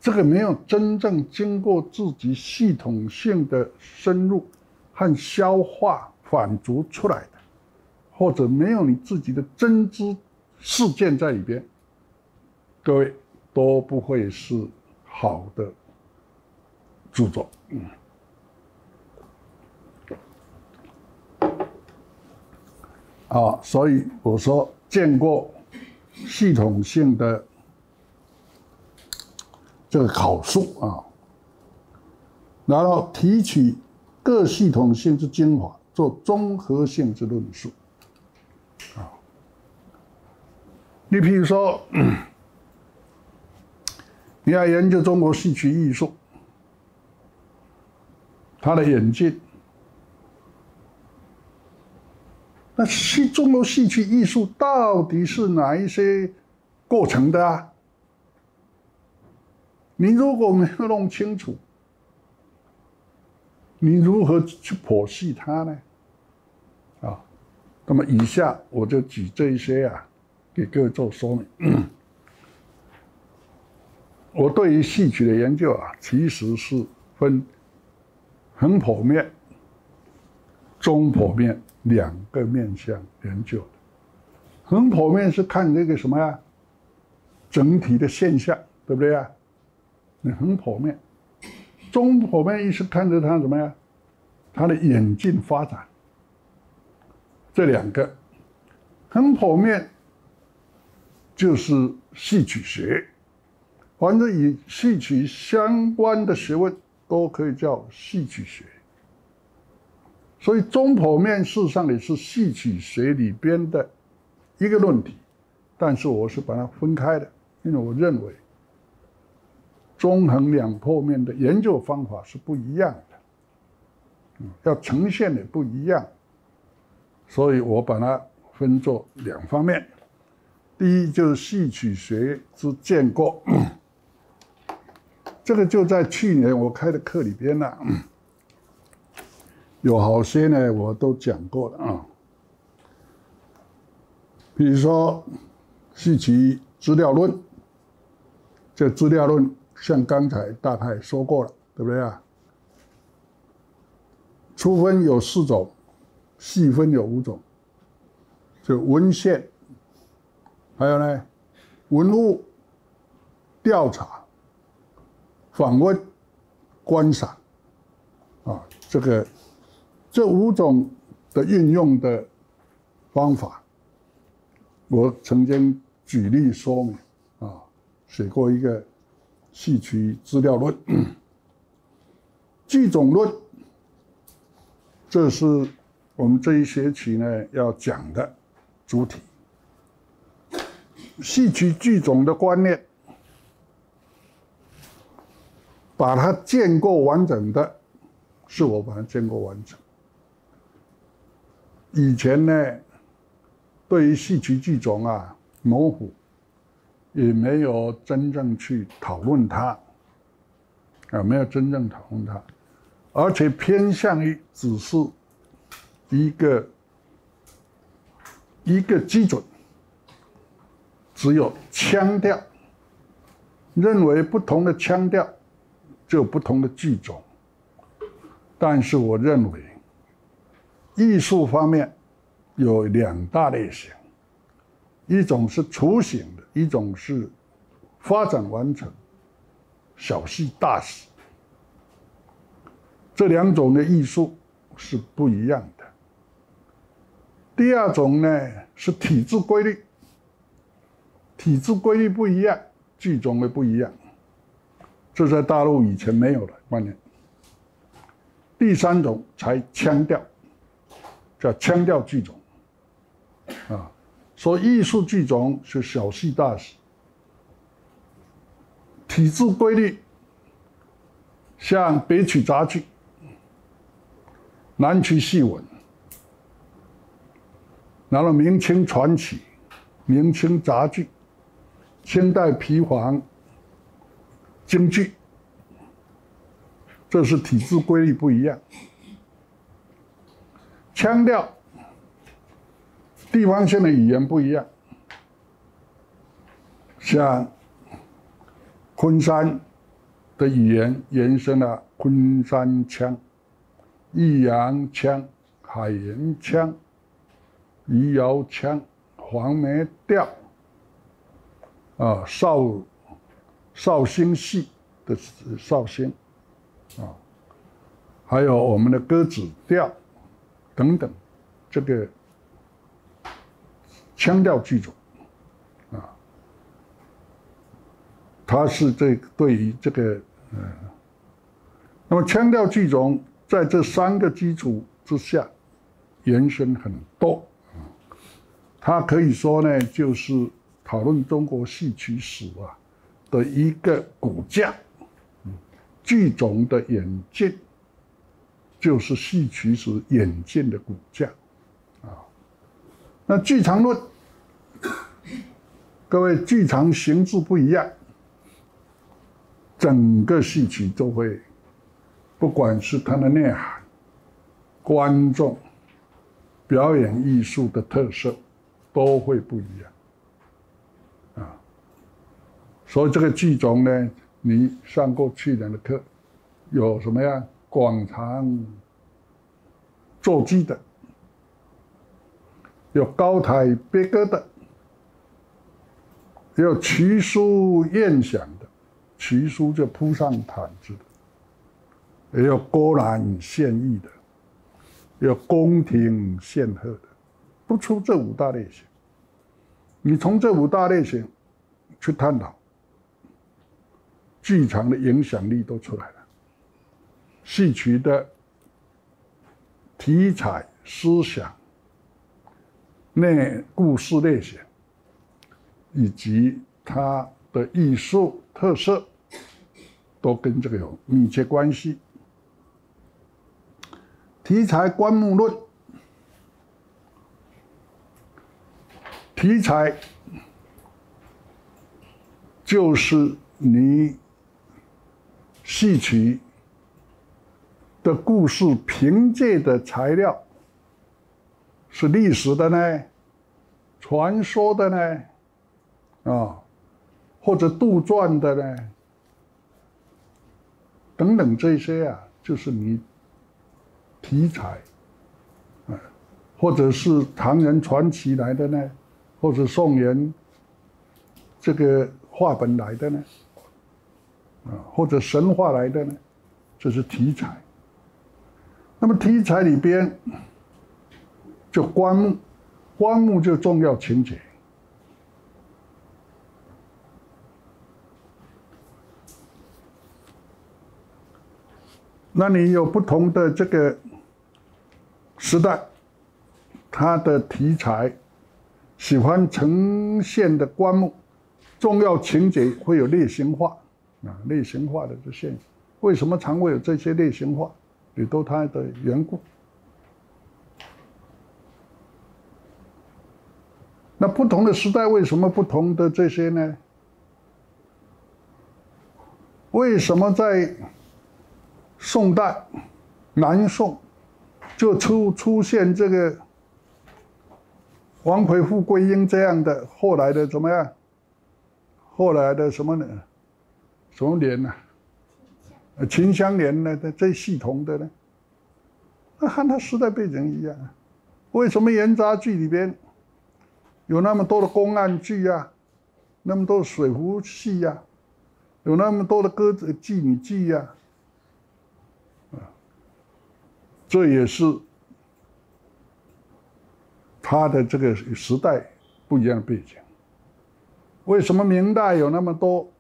这个没有真正经过自己系统性的深入和消化反刍出来的，或者没有你自己的真知事件在里边，各位都不会是好的著作。嗯。啊，所以我说见过系统性的这个考述啊，然后提取各系统性之精华，做综合性之论述。啊，你比如说，你要研究中国戏曲艺术，它的演进。那戏中国戏曲艺术到底是哪一些过程的啊？你如果没有弄清楚，你如何去剖析它呢？啊，那么以下我就举这一些啊，给各位做说明。我对于戏曲的研究啊，其实是分横剖面、中剖面两个面向研究的。横剖面是看这个什么呀？整体的现象，对不对呀？你横剖面，中剖面一是看着它什么呀？它的演进发展。这两个横剖面就是戏曲学，反正与戏曲相关的学问都可以叫戏曲学。所以中剖面事实上也是戏曲学里边的一个论题，但是我是把它分开的，因为我认为。中横两剖面的研究方法是不一样的，要呈现的不一样，所以我把它分作两方面。第一就是戏曲学之建构，这个就在去年我开的课里边呢，有好些呢我都讲过了啊，比如说戏曲资料论，这资料论。像刚才大概说过了，对不对啊？初分有四种，细分有五种，就文献，还有呢，文物调查、访问、观赏，啊，这个这五种的运用的方法，我曾经举例说明啊，写过一个。戏曲资料论、剧种论，这是我们这一学期呢要讲的主体。戏曲剧种的观念，把它建构完整的，是我把它建构完整。以前呢，对于戏曲剧种啊模糊。也没有真正去讨论它，啊，没有真正讨论它，而且偏向于只是一个一个基准，只有腔调，认为不同的腔调就不同的剧种，但是我认为艺术方面有两大类型，一种是雏形的。一种是发展完成，小戏大戏，这两种的艺术是不一样的。第二种呢是体制规律，体制规律不一样，剧种也不一样，这在大陆以前没有的观念。第三种才腔调，叫腔调剧种，啊。说艺术剧种是小戏大戏，体制规律，像北曲杂剧、南曲戏文，然后明清传奇、明清杂剧、清代皮黄、京剧，这是体制规律不一样，腔调。地方性的语言不一样，像昆山的语言延伸了昆山腔、益阳腔、海盐腔、余姚腔、黄梅调，啊，绍绍兴戏的绍兴，啊，还有我们的鸽子调等等，这个。腔调剧种，啊，它是这对于这个，嗯，那么腔调剧种在这三个基础之下延伸很多，啊，它可以说呢，就是讨论中国戏曲史啊的一个骨架，剧种的演进就是戏曲史演进的骨架，啊，那剧场论。各位，剧场形制不一样，整个戏曲都会，不管是它的内涵、观众、表演艺术的特色，都会不一样。啊，所以这个剧种呢，你上过去年的课，有什么样广场坐骑的，有高台别歌的。有奇书宴享的，奇书就铺上毯子的；也有歌兰献艺的，有宫廷献贺的，不出这五大类型。你从这五大类型去探讨，剧场的影响力都出来了。戏曲的题材、思想、那故事类型。以及它的艺术特色，都跟这个有密切关系。题材观目论，题材就是你戏曲的故事凭借的材料，是历史的呢，传说的呢？啊，或者杜撰的呢，等等这些啊，就是你题材，啊，或者是唐人传奇来的呢，或者宋人这个话本来的呢，啊，或者神话来的呢，这是题材。那么题材里边，就棺木，棺木就重要情节。那你有不同的这个时代，它的题材喜欢呈现的棺木重要情节会有类型化啊，类型化的这现，为什么常会有这些类型化？许多它的缘故。那不同的时代为什么不同的这些呢？为什么在？宋代，南宋就出出现这个王魁富贵英这样的，后来的怎么样？后来的什么呢？什么年呢？秦香莲呢？这系统的呢？那和他时代背景一样。为什么元杂剧里边有那么多的公案剧啊？那么多水壶戏呀？有那么多的歌子妓女剧呀？这也是他的这个时代不一样的背景。为什么明代有那么多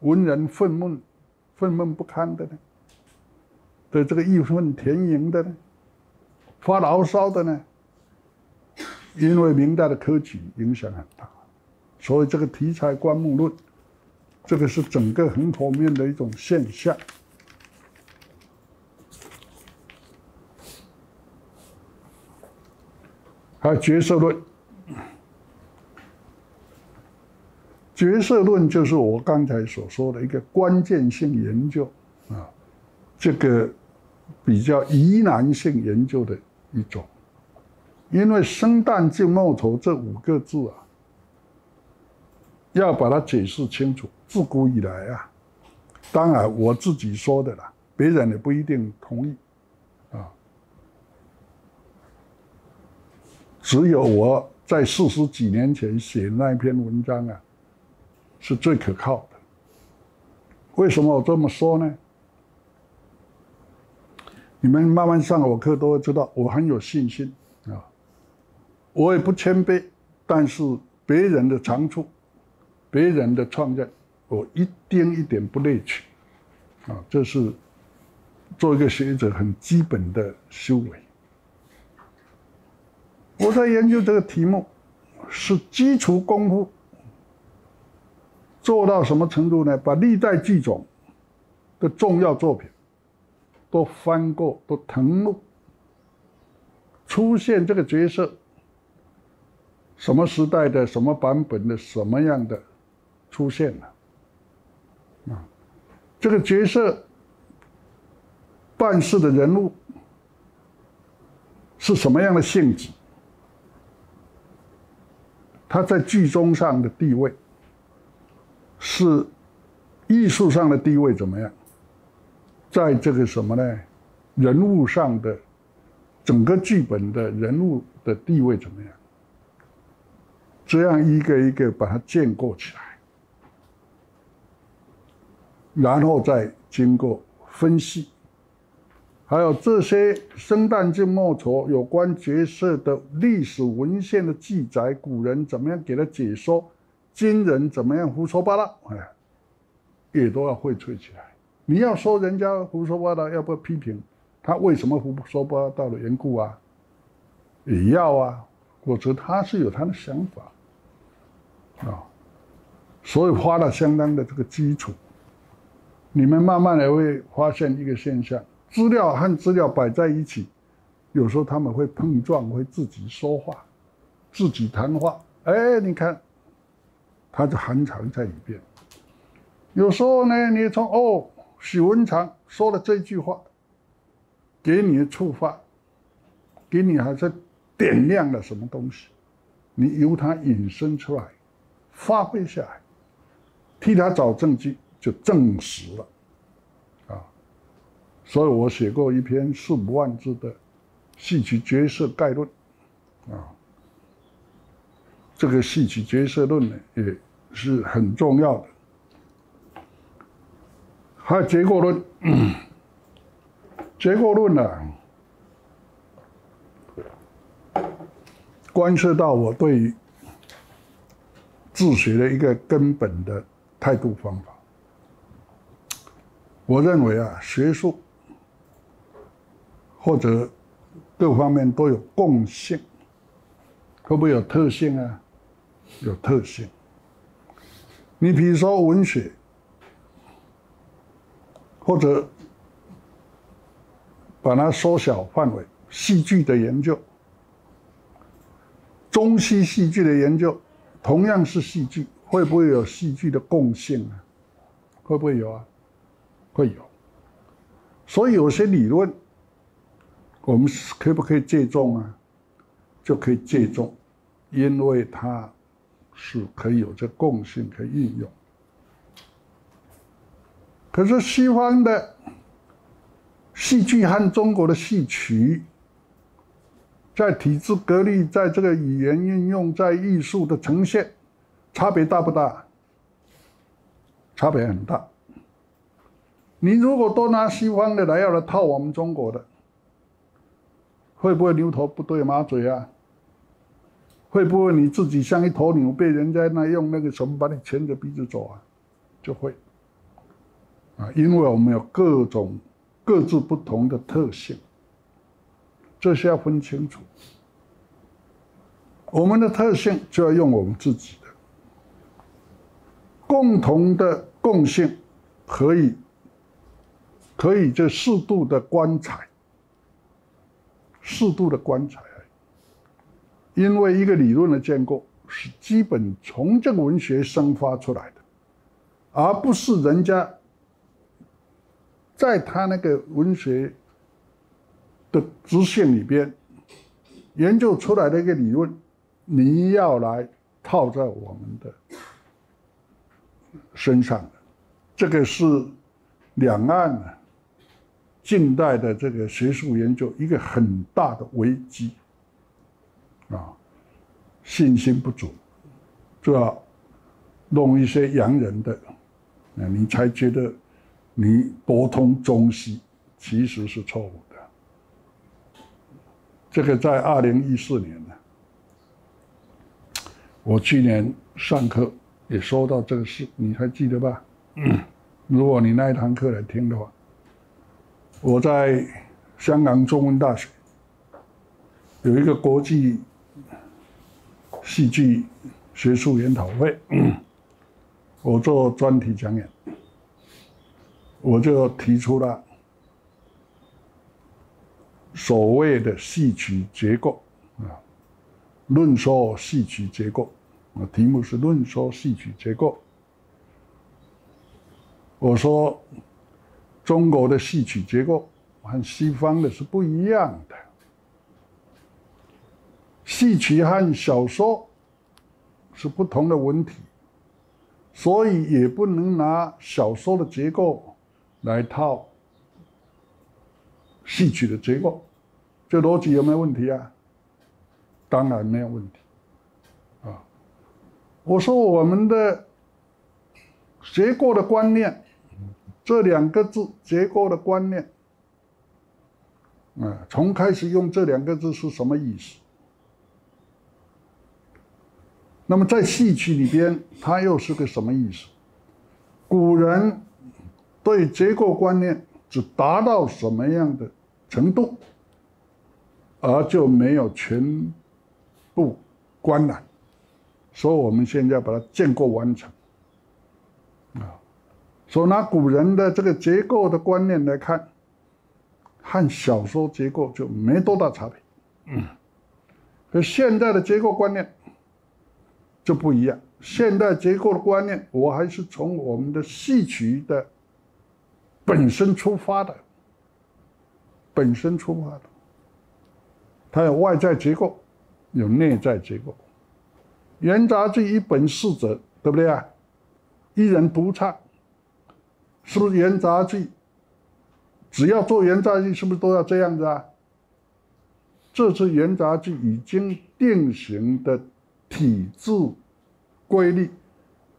文人愤懑、愤懑不堪的呢？对这个义愤填膺的呢？发牢骚的呢？因为明代的科举影响很大，所以这个题材观目论，这个是整个很普遍的一种现象。还有角色论，角色论就是我刚才所说的一个关键性研究啊，这个比较疑难性研究的一种，因为生旦净末丑这五个字啊，要把它解释清楚，自古以来啊，当然我自己说的啦，别人也不一定同意啊。只有我在四十几年前写那篇文章啊，是最可靠的。为什么我这么说呢？你们慢慢上我课都会知道，我很有信心啊。我也不谦卑，但是别人的长处、别人的创建，我一丁一点不内取啊。这是做一个学者很基本的修为。我在研究这个题目，是基础功夫做到什么程度呢？把历代剧种的重要作品都翻过，都誊录，出现这个角色，什么时代的、什么版本的、什么样的出现了，啊，这个角色办事的人物是什么样的性质？他在剧中上的地位是艺术上的地位怎么样？在这个什么呢？人物上的整个剧本的人物的地位怎么样？这样一个一个把它建构起来。然后再经过分析，还有这些生旦净末丑有关角色的历史文献的记载，古人怎么样给他解说，今人怎么样胡说八道，哎，也都要荟萃起来。你要说人家胡说八道，要不要批评他为什么胡说八道的缘故啊？也要啊，否则他是有他的想法啊，所以花了相当的这个基础。你们慢慢的会发现一个现象：资料和资料摆在一起，有时候他们会碰撞，会自己说话，自己谈话。哎，你看，它就含藏在里边。有时候呢，你从哦，许文长说了这句话，给你的触发，给你还是点亮了什么东西，你由它引申出来，发挥下来，替他找证据。就证实了，啊，所以我写过一篇四五万字的戏曲角色概论，啊，这个戏曲角色论呢也是很重要的，还有结构论，结构论呢，关涉到我对于自学的一个根本的态度方法。我认为啊，学术或者各方面都有共性，会不会有特性啊？有特性。你比如说文学，或者把它缩小范围，戏剧的研究，中西戏剧的研究，同样是戏剧，会不会有戏剧的共性啊？会不会有啊？会有，所以有些理论，我们可不可以借重啊？就可以借重，因为它是可以有这共性可以运用。可是西方的戏剧和中国的戏曲，在体制隔离、在这个语言运用、在艺术的呈现，差别大不大？差别很大。你如果都拿西方的来要来套我们中国的，会不会牛头不对马嘴啊？会不会你自己像一头牛被人家那用那个什么把你牵着鼻子走啊？就会啊，因为我们有各种各自不同的特性，这些要分清楚。我们的特性就要用我们自己的共同的共性，可以。可以就适度的观察，适度的观察，因为一个理论的建构是基本从这个文学生发出来的，而不是人家在他那个文学的直线里边研究出来的一个理论，你要来套在我们的身上，这个是两岸。近代的这个学术研究一个很大的危机，啊，信心不足，就要弄一些洋人的，啊，你才觉得你博通中西，其实是错误的。这个在二零一四年呢，我去年上课也说到这个事，你还记得吧？如果你那一堂课来听的话。我在香港中文大学有一个国际戏剧学术研讨会，我做专题讲演，我就提出了所谓的戏曲结构啊，论说戏曲结构啊，题目是论说戏曲结构。我说中国的戏曲结构和西方的是不一样的。戏曲和小说是不同的文体，所以也不能拿小说的结构来套戏曲的结构。这逻辑有没有问题啊？当然没有问题。啊，我说我们的结构的观念，这两个字结构的观念，啊，从开始用这两个字是什么意思？那么在戏曲里边，它又是个什么意思？古人对结构观念只达到什么样的程度，而就没有全部观览，所以我们现在把它建构完成。啊，所以拿古人的这个结构的观念来看，和小说结构就没多大差别。嗯，可现在的结构观念。就不一样。现代结构的观念，我还是从我们的戏曲的本身出发的，本身出发的。它有外在结构，有内在结构。元杂剧一本四者，对不对啊？一人独唱，是不是元杂剧？只要做元杂剧，是不是都要这样子啊？这次元杂剧已经定型的。体制规律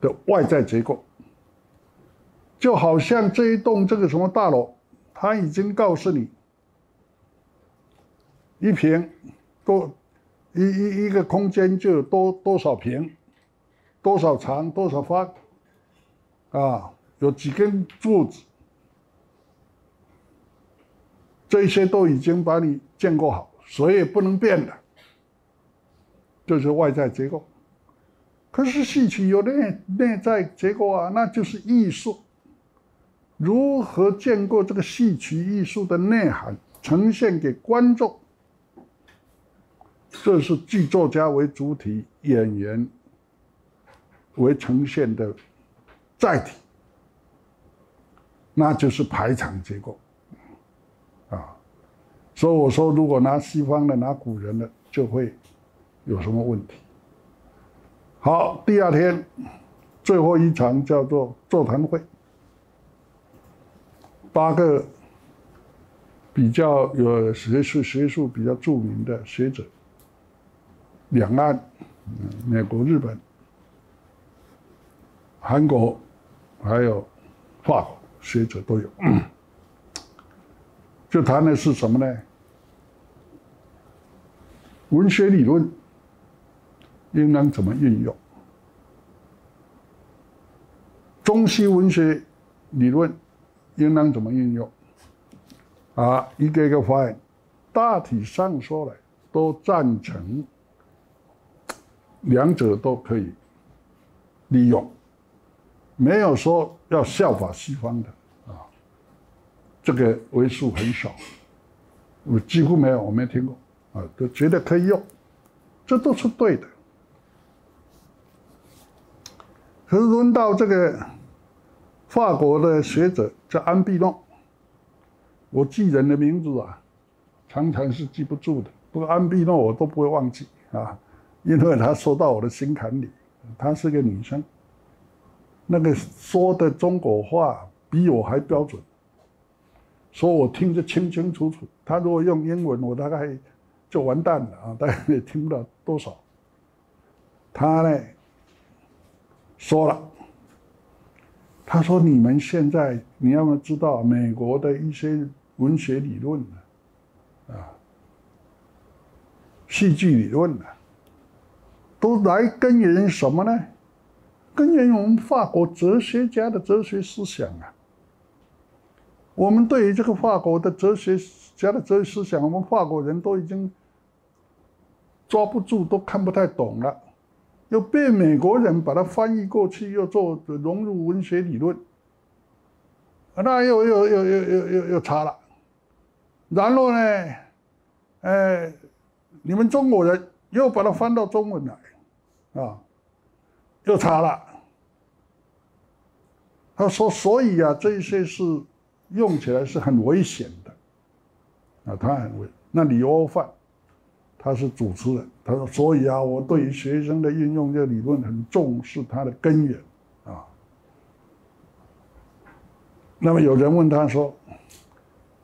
的外在结构，就好像这一栋这个什么大楼，它已经告诉你，一平多一一一个空间就有多多少平，多少长多少宽，啊，有几根柱子，这些都已经把你建构好，所以不能变的。这是外在结构，可是戏曲有内内在结构啊，那就是艺术。如何建构这个戏曲艺术的内涵，呈现给观众？这是剧作家为主体，演员为呈现的载体，那就是排场结构啊。所以我说，如果拿西方的，拿古人的，就会。有什么问题？好，第二天最后一场叫做座谈会，八个比较有学术学术比较著名的学者，两岸、美国、日本、韩国，还有法国学者都有，就谈的是什么呢？文学理论。应当怎么运用？中西文学理论应当怎么运用？啊，一个一个发言，大体上说来都赞成，两者都可以利用，没有说要效法西方的啊，这个为数很少，我几乎没有，我没听过啊，都觉得可以用，这都是对的。可是轮到这个法国的学者叫安比诺，我记人的名字啊，常常是记不住的。不过安比诺我都不会忘记啊，因为他说到我的心坎里。她是个女生，那个说的中国话比我还标准，说我听得清清楚楚。他如果用英文，我大概就完蛋了啊，大概也听不到多少。他呢？说了，他说：“你们现在你要么知道美国的一些文学理论啊，戏剧理论呢，都来根源于什么呢？根源于我们法国哲学家的哲学思想啊。我们对于这个法国的哲学家的哲学思想，我们法国人都已经抓不住，都看不太懂了。”又被美国人把它翻译过去，又做融入文学理论，那又又又又又又又差了。然后呢，哎，你们中国人又把它翻到中文来，啊，又差了。他说：“所以啊，这些是用起来是很危险的，啊，他很危。那李欧范，他是主持人，他说：“所以啊，我对于学生的运用这个理论很重视，它的根源啊。”那么有人问他说：“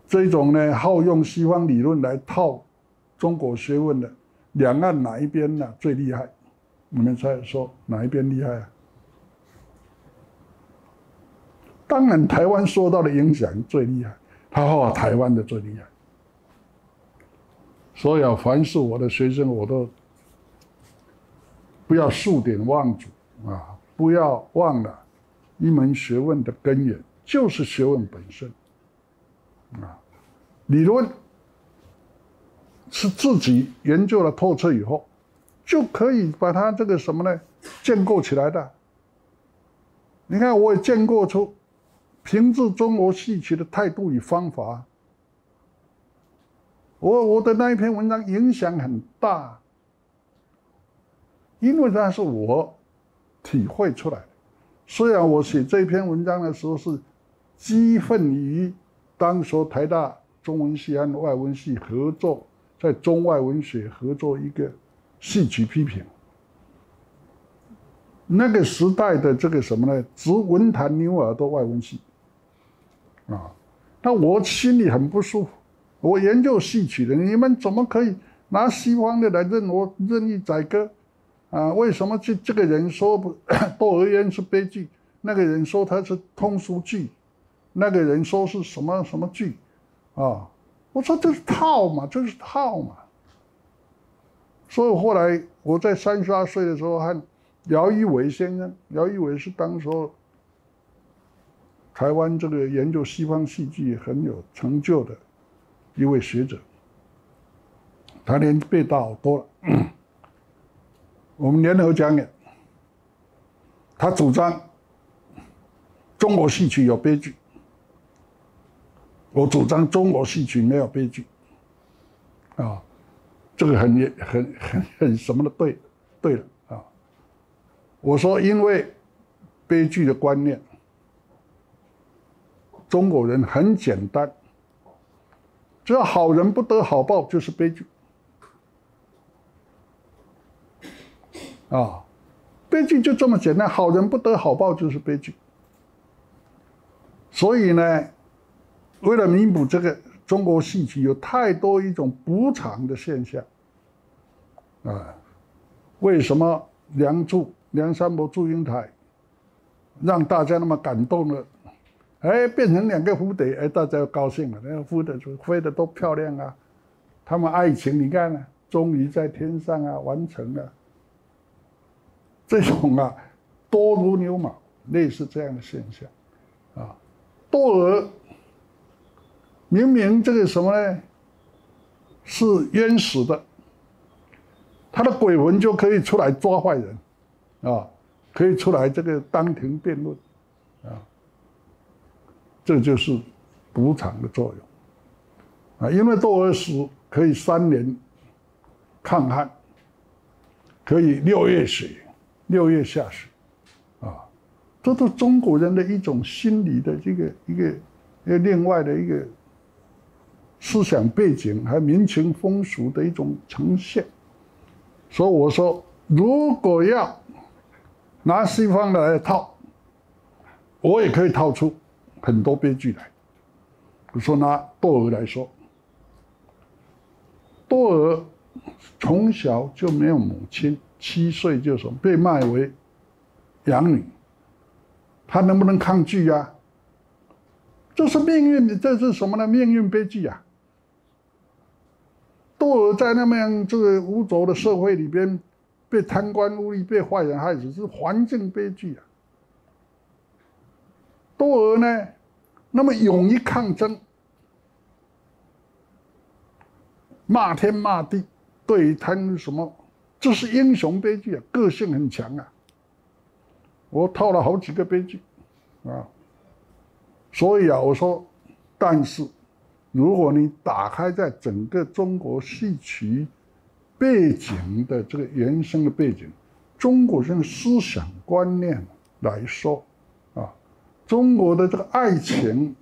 这种呢，好用西方理论来套中国学问的，两岸哪一边呢最厉害？你们猜说哪一边厉害啊？”当然，台湾受到的影响最厉害，他画台湾的最厉害。所以啊，凡是我的学生，我都不要数典忘祖啊，不要忘了，一门学问的根源就是学问本身啊。理论是自己研究了透彻以后，就可以把它这个什么呢，建构起来的。你看，我也建构出。平治中国戏曲的态度与方法，我我的那一篇文章影响很大，因为那是我体会出来的。虽然我写这篇文章的时候是激愤于当时台大中文系和外文系合作，在中外文学合作一个戏曲批评。那个时代的这个什么呢？只文坛牛耳朵外文系。啊，那我心里很不舒服。我研究戏曲的，你们怎么可以拿西方的来任我任意宰割？啊，为什么这这个人说不《窦娥冤》是悲剧，那个人说他是通俗剧，那个人说是什么什么剧？啊，我说这是套嘛，这是套嘛。所以后来我在三十二岁的时候，和姚一伟先生，姚一伟是当时。台湾这个研究西方戏剧很有成就的一位学者，他年纪比大好多了。我们联合讲演，他主张中国戏曲有悲剧，我主张中国戏曲没有悲剧。啊，这个很很很很什么的对，对了啊。我说因为悲剧的观念。中国人很简单，只要好人不得好报就是悲剧，啊，悲剧就这么简单，好人不得好报就是悲剧。所以呢，为了弥补这个中国戏曲有太多一种补偿的现象，啊，为什么梁祝、梁山伯、祝英台让大家那么感动呢？哎，变成两个蝴蝶，哎，大家高兴了。那个蝴蝶就飞得多漂亮啊！他们爱情，你看呢，终于在天上啊完成了。这种啊，多如牛毛，类似这样的现象，啊，窦娥明明这个什么呢，是冤死的，他的鬼魂就可以出来抓坏人，啊，可以出来这个当庭辩论，啊。这就是补偿的作用啊！因为窦娥死可以三年抗旱，可以六月雪，六月下雪，啊，这都中国人的一种心理的这个一个呃另外的一个思想背景，还民情风俗的一种呈现。所以我说，如果要拿西方的来套，我也可以套出。很多悲剧来，比如说拿窦娥来说，窦娥从小就没有母亲，七岁就什么被卖为养女，她能不能抗拒呀？这是命运，这是什么呢？命运悲剧啊！窦娥在那么样这个污浊的社会里边，被贪官污吏、被坏人害死，是环境悲剧啊！窦娥呢，那么勇于抗争，骂天骂地，对贪什么，这是英雄悲剧啊，个性很强啊。我套了好几个悲剧，啊，所以啊，我说，但是，如果你打开在整个中国戏曲背景的这个原生的背景，中国人的思想观念来说。中国的这个爱情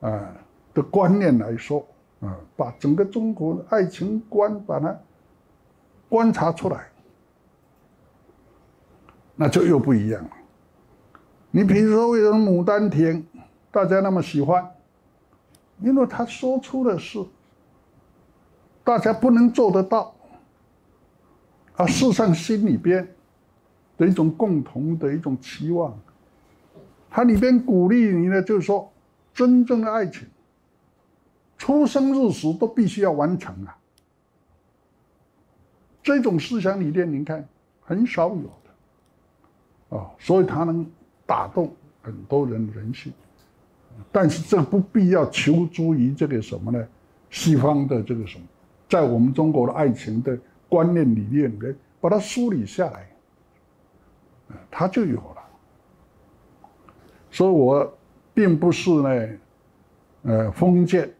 啊的观念来说，啊，把整个中国的爱情观把它观察出来，那就又不一样了。你比如说，为什么《牡丹亭》大家那么喜欢？因为他说出的是大家不能做得到，而世上心里边的一种共同的一种期望。它里边鼓励你呢，就是说，真正的爱情，出生入死都必须要完成啊。这种思想理念，您看很少有的，啊，所以它能打动很多人的人性。但是这不必要求诸于这个什么呢？西方的这个什么，在我们中国的爱情的观念理念里面，把它梳理下来，它就有了。所以我并不是呢，呃，封建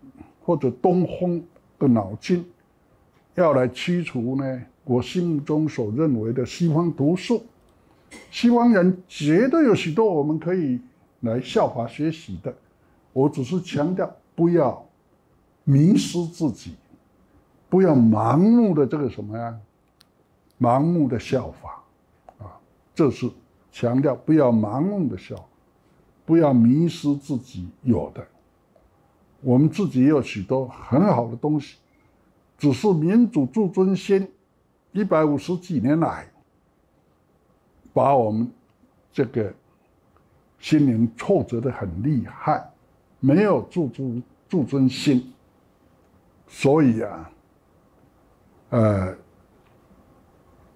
或者东风的脑筋，要来驱除呢我心目中所认为的西方毒素。西方人绝对有许多我们可以来效法学习的，我只是强调不要迷失自己，不要盲目的这个什么呀，盲目的效法，啊，这是强调不要盲目的效。不要迷失自己有的，我们自己也有许多很好的东西，只是民主自尊心一百五十几年来，把我们这个心灵挫折的很厉害，没有自尊自尊心，所以啊，呃，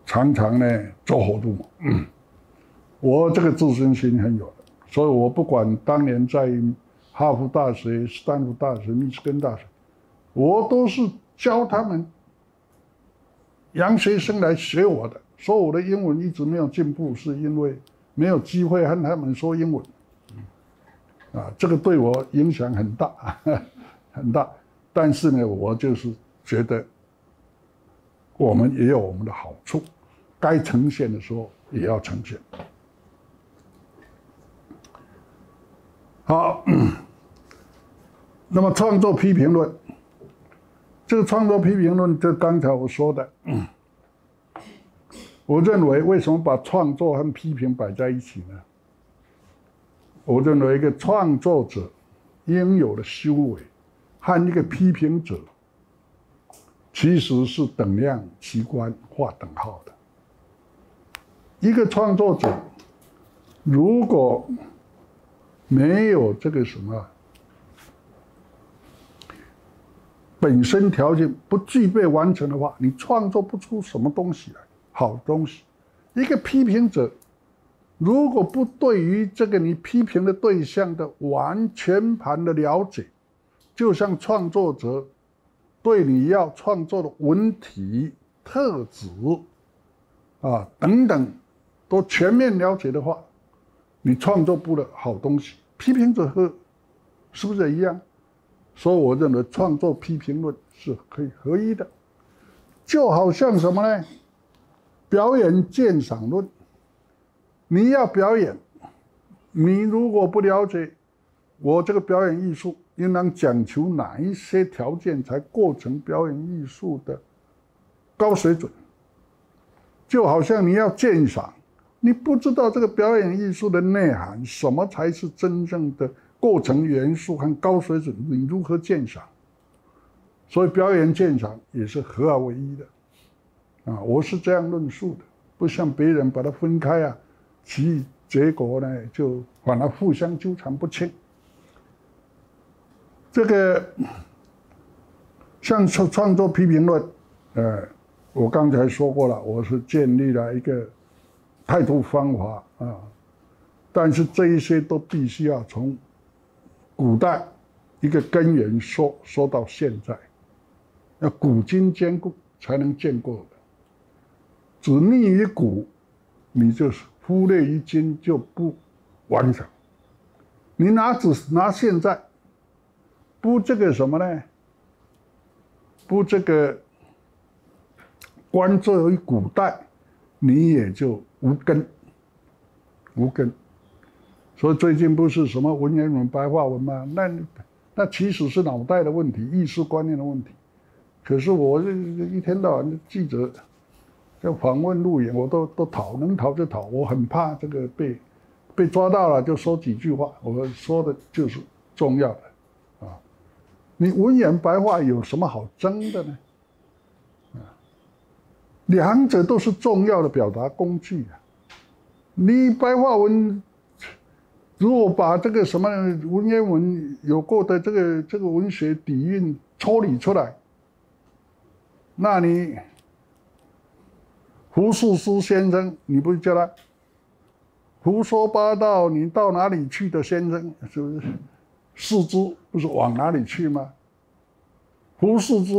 常常呢走火入魔。我这个自尊心很有。所以我不管当年在哈佛大学、斯坦福大学、密歇根大学，我都是教他们洋学生来学我的。说我的英文一直没有进步，是因为没有机会和他们说英文。啊，这个对我影响很大，很大。但是呢，我就是觉得我们也有我们的好处，该呈现的时候也要呈现。好，那么创作批评论，这个创作批评论，就刚才我说的，我认为为什么把创作和批评摆在一起呢？我认为一个创作者应有的修为和一个批评者其实是等量齐观、划等号的。一个创作者如果没有这个什么本身条件不具备完成的话，你创作不出什么东西来，好东西。一个批评者，如果不对于这个你批评的对象的完全盘的了解，就像创作者对你要创作的文体特质啊等等都全面了解的话，你创作不了好东西。批评者和是不是也一样？所以我认为创作批评论是可以合一的，就好像什么呢？表演鉴赏论，你要表演，你如果不了解我这个表演艺术应当讲求哪一些条件才构成表演艺术的高水准，就好像你要鉴赏。你不知道这个表演艺术的内涵，什么才是真正的构成元素和高水准？你如何鉴赏？所以表演鉴赏也是合二为一的，啊，我是这样论述的，不像别人把它分开啊，其结果呢就反而互相纠缠不清。这个像创创作批评论，呃，我刚才说过了，我是建立了一个。太多方法啊，但是这一些都必须要从古代一个根源说说到现在，要古今兼顾才能建构的。只逆于古，你就是忽略于今就不完整。你拿只拿现在，不这个什么呢？不这个关注于古代，你也就。无根，无根，所以最近不是什么文言文、白话文吗？那那其实是脑袋的问题，意识观念的问题。可是我这一天到晚记者在访问路演，我都都逃，能逃就逃。我很怕这个被被抓到了，就说几句话。我说的就是重要的啊。你文言白话有什么好争的呢？两者都是重要的表达工具啊。你白话文。如果把这个什么文言文有过的这个这个文学底蕴抽离出来，那你胡适之先生，你不是叫他胡说八道？你到哪里去的先生？是不是？世之不是往哪里去吗？胡适之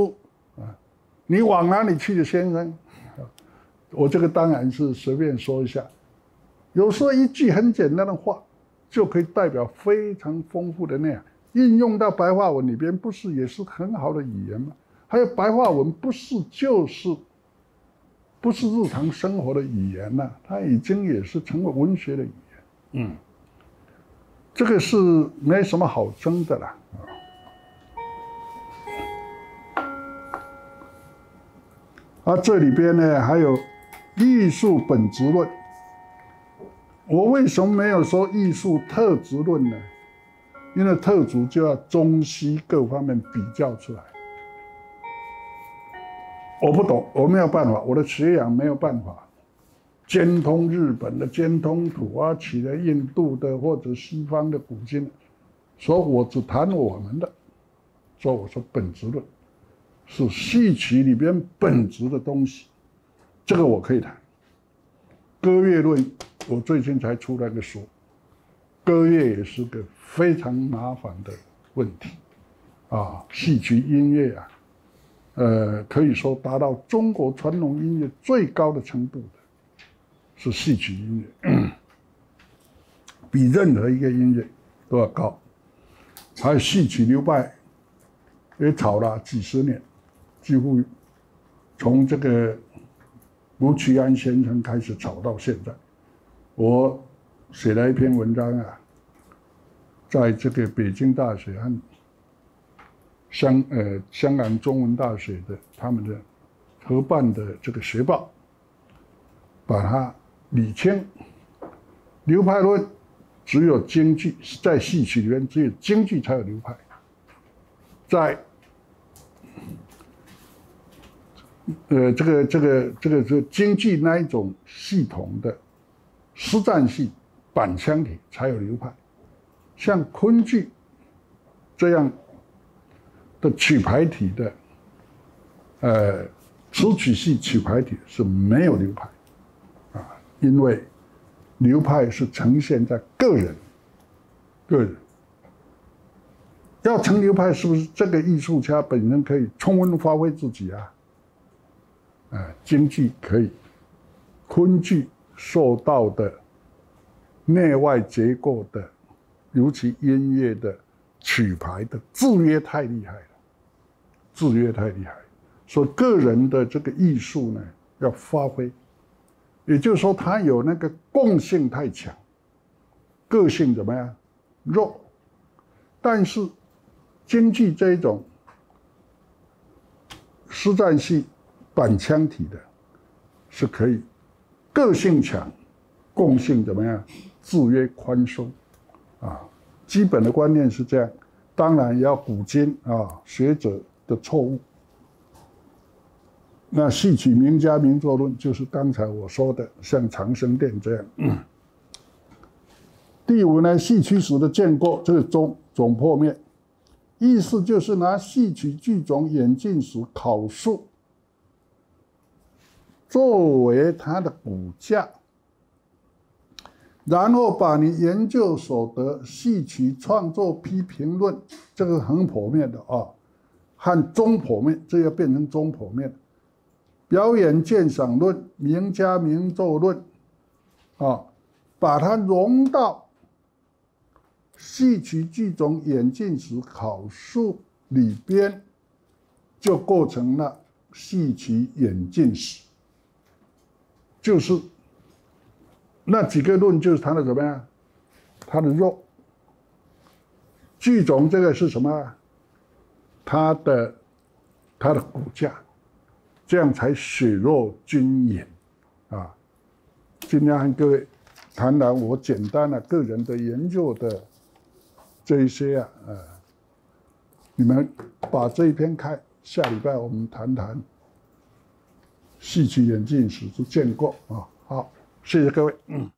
啊，你往哪里去的先生？我这个当然是随便说一下，有时候一句很简单的话。就可以代表非常丰富的内容，应用到白话文里边，不是也是很好的语言吗？还有白话文不是就是不是日常生活的语言呢？它已经也是成为文学的语言。嗯，这个是没什么好争的啦。啊，这里边呢还有艺术本质论。我为什么没有说艺术特质论呢？因为特质就要中西各方面比较出来。我不懂，我没有办法，我的学养没有办法兼通日本的，兼通土耳其的、印度的或者西方的古今，所以我只谈我们的。所以我说本质论是戏曲里边本质的东西，这个我可以谈。歌乐论。我最近才出来个书，歌乐也是个非常麻烦的问题，啊，戏曲音乐啊，呃，可以说达到中国传统音乐最高的程度的，是戏曲音乐，比任何一个音乐都要高。还有戏曲流派，也炒了几十年，几乎从这个吴渠安先生开始炒到现在。我写了一篇文章啊，在这个北京大学和香呃香港中文大学的他们的合办的这个学报，把它理清。流派论只有京剧在戏曲里面只有京剧才有流派，在呃这个这个这个是京剧那一种系统的。实战性、板腔体才有流派，像昆剧这样的曲牌体的，呃，词曲系曲牌体是没有流派，啊，因为流派是呈现在个人，个人要成流派，是不是这个艺术家本人可以充分发挥自己啊？啊，京剧可以，昆剧。受到的内外结构的，尤其音乐的曲牌的制约太厉害了，制约太厉害，所以个人的这个艺术呢要发挥，也就是说他有那个共性太强，个性怎么样弱，但是京剧这一种实战戏板腔体的，是可以。个性强，共性怎么样？制约宽松，啊，基本的观念是这样。当然也要古今啊，学者的错误。那戏曲名家名作论，就是刚才我说的，像长生殿这样。第五呢，戏曲史的建构，这个总总破面，意思就是拿戏曲剧种演进史考述。作为它的骨架，然后把你研究所得戏曲创作批评论，这个横剖面的啊，和中剖面，这要变成中剖面，表演鉴赏论、名家名作论，啊，把它融到戏曲剧种演进史考述里边，就构成了戏曲演进史。就是那几个论，就是谈的怎么样？他的肉，剧种这个是什么？它的它的骨架，这样才血肉均匀啊！今天和各位谈谈我简单的个人的研究的这一些啊，呃，你们把这一篇看，下礼拜我们谈谈戏曲演进史之建构啊。好，谢谢各位，嗯。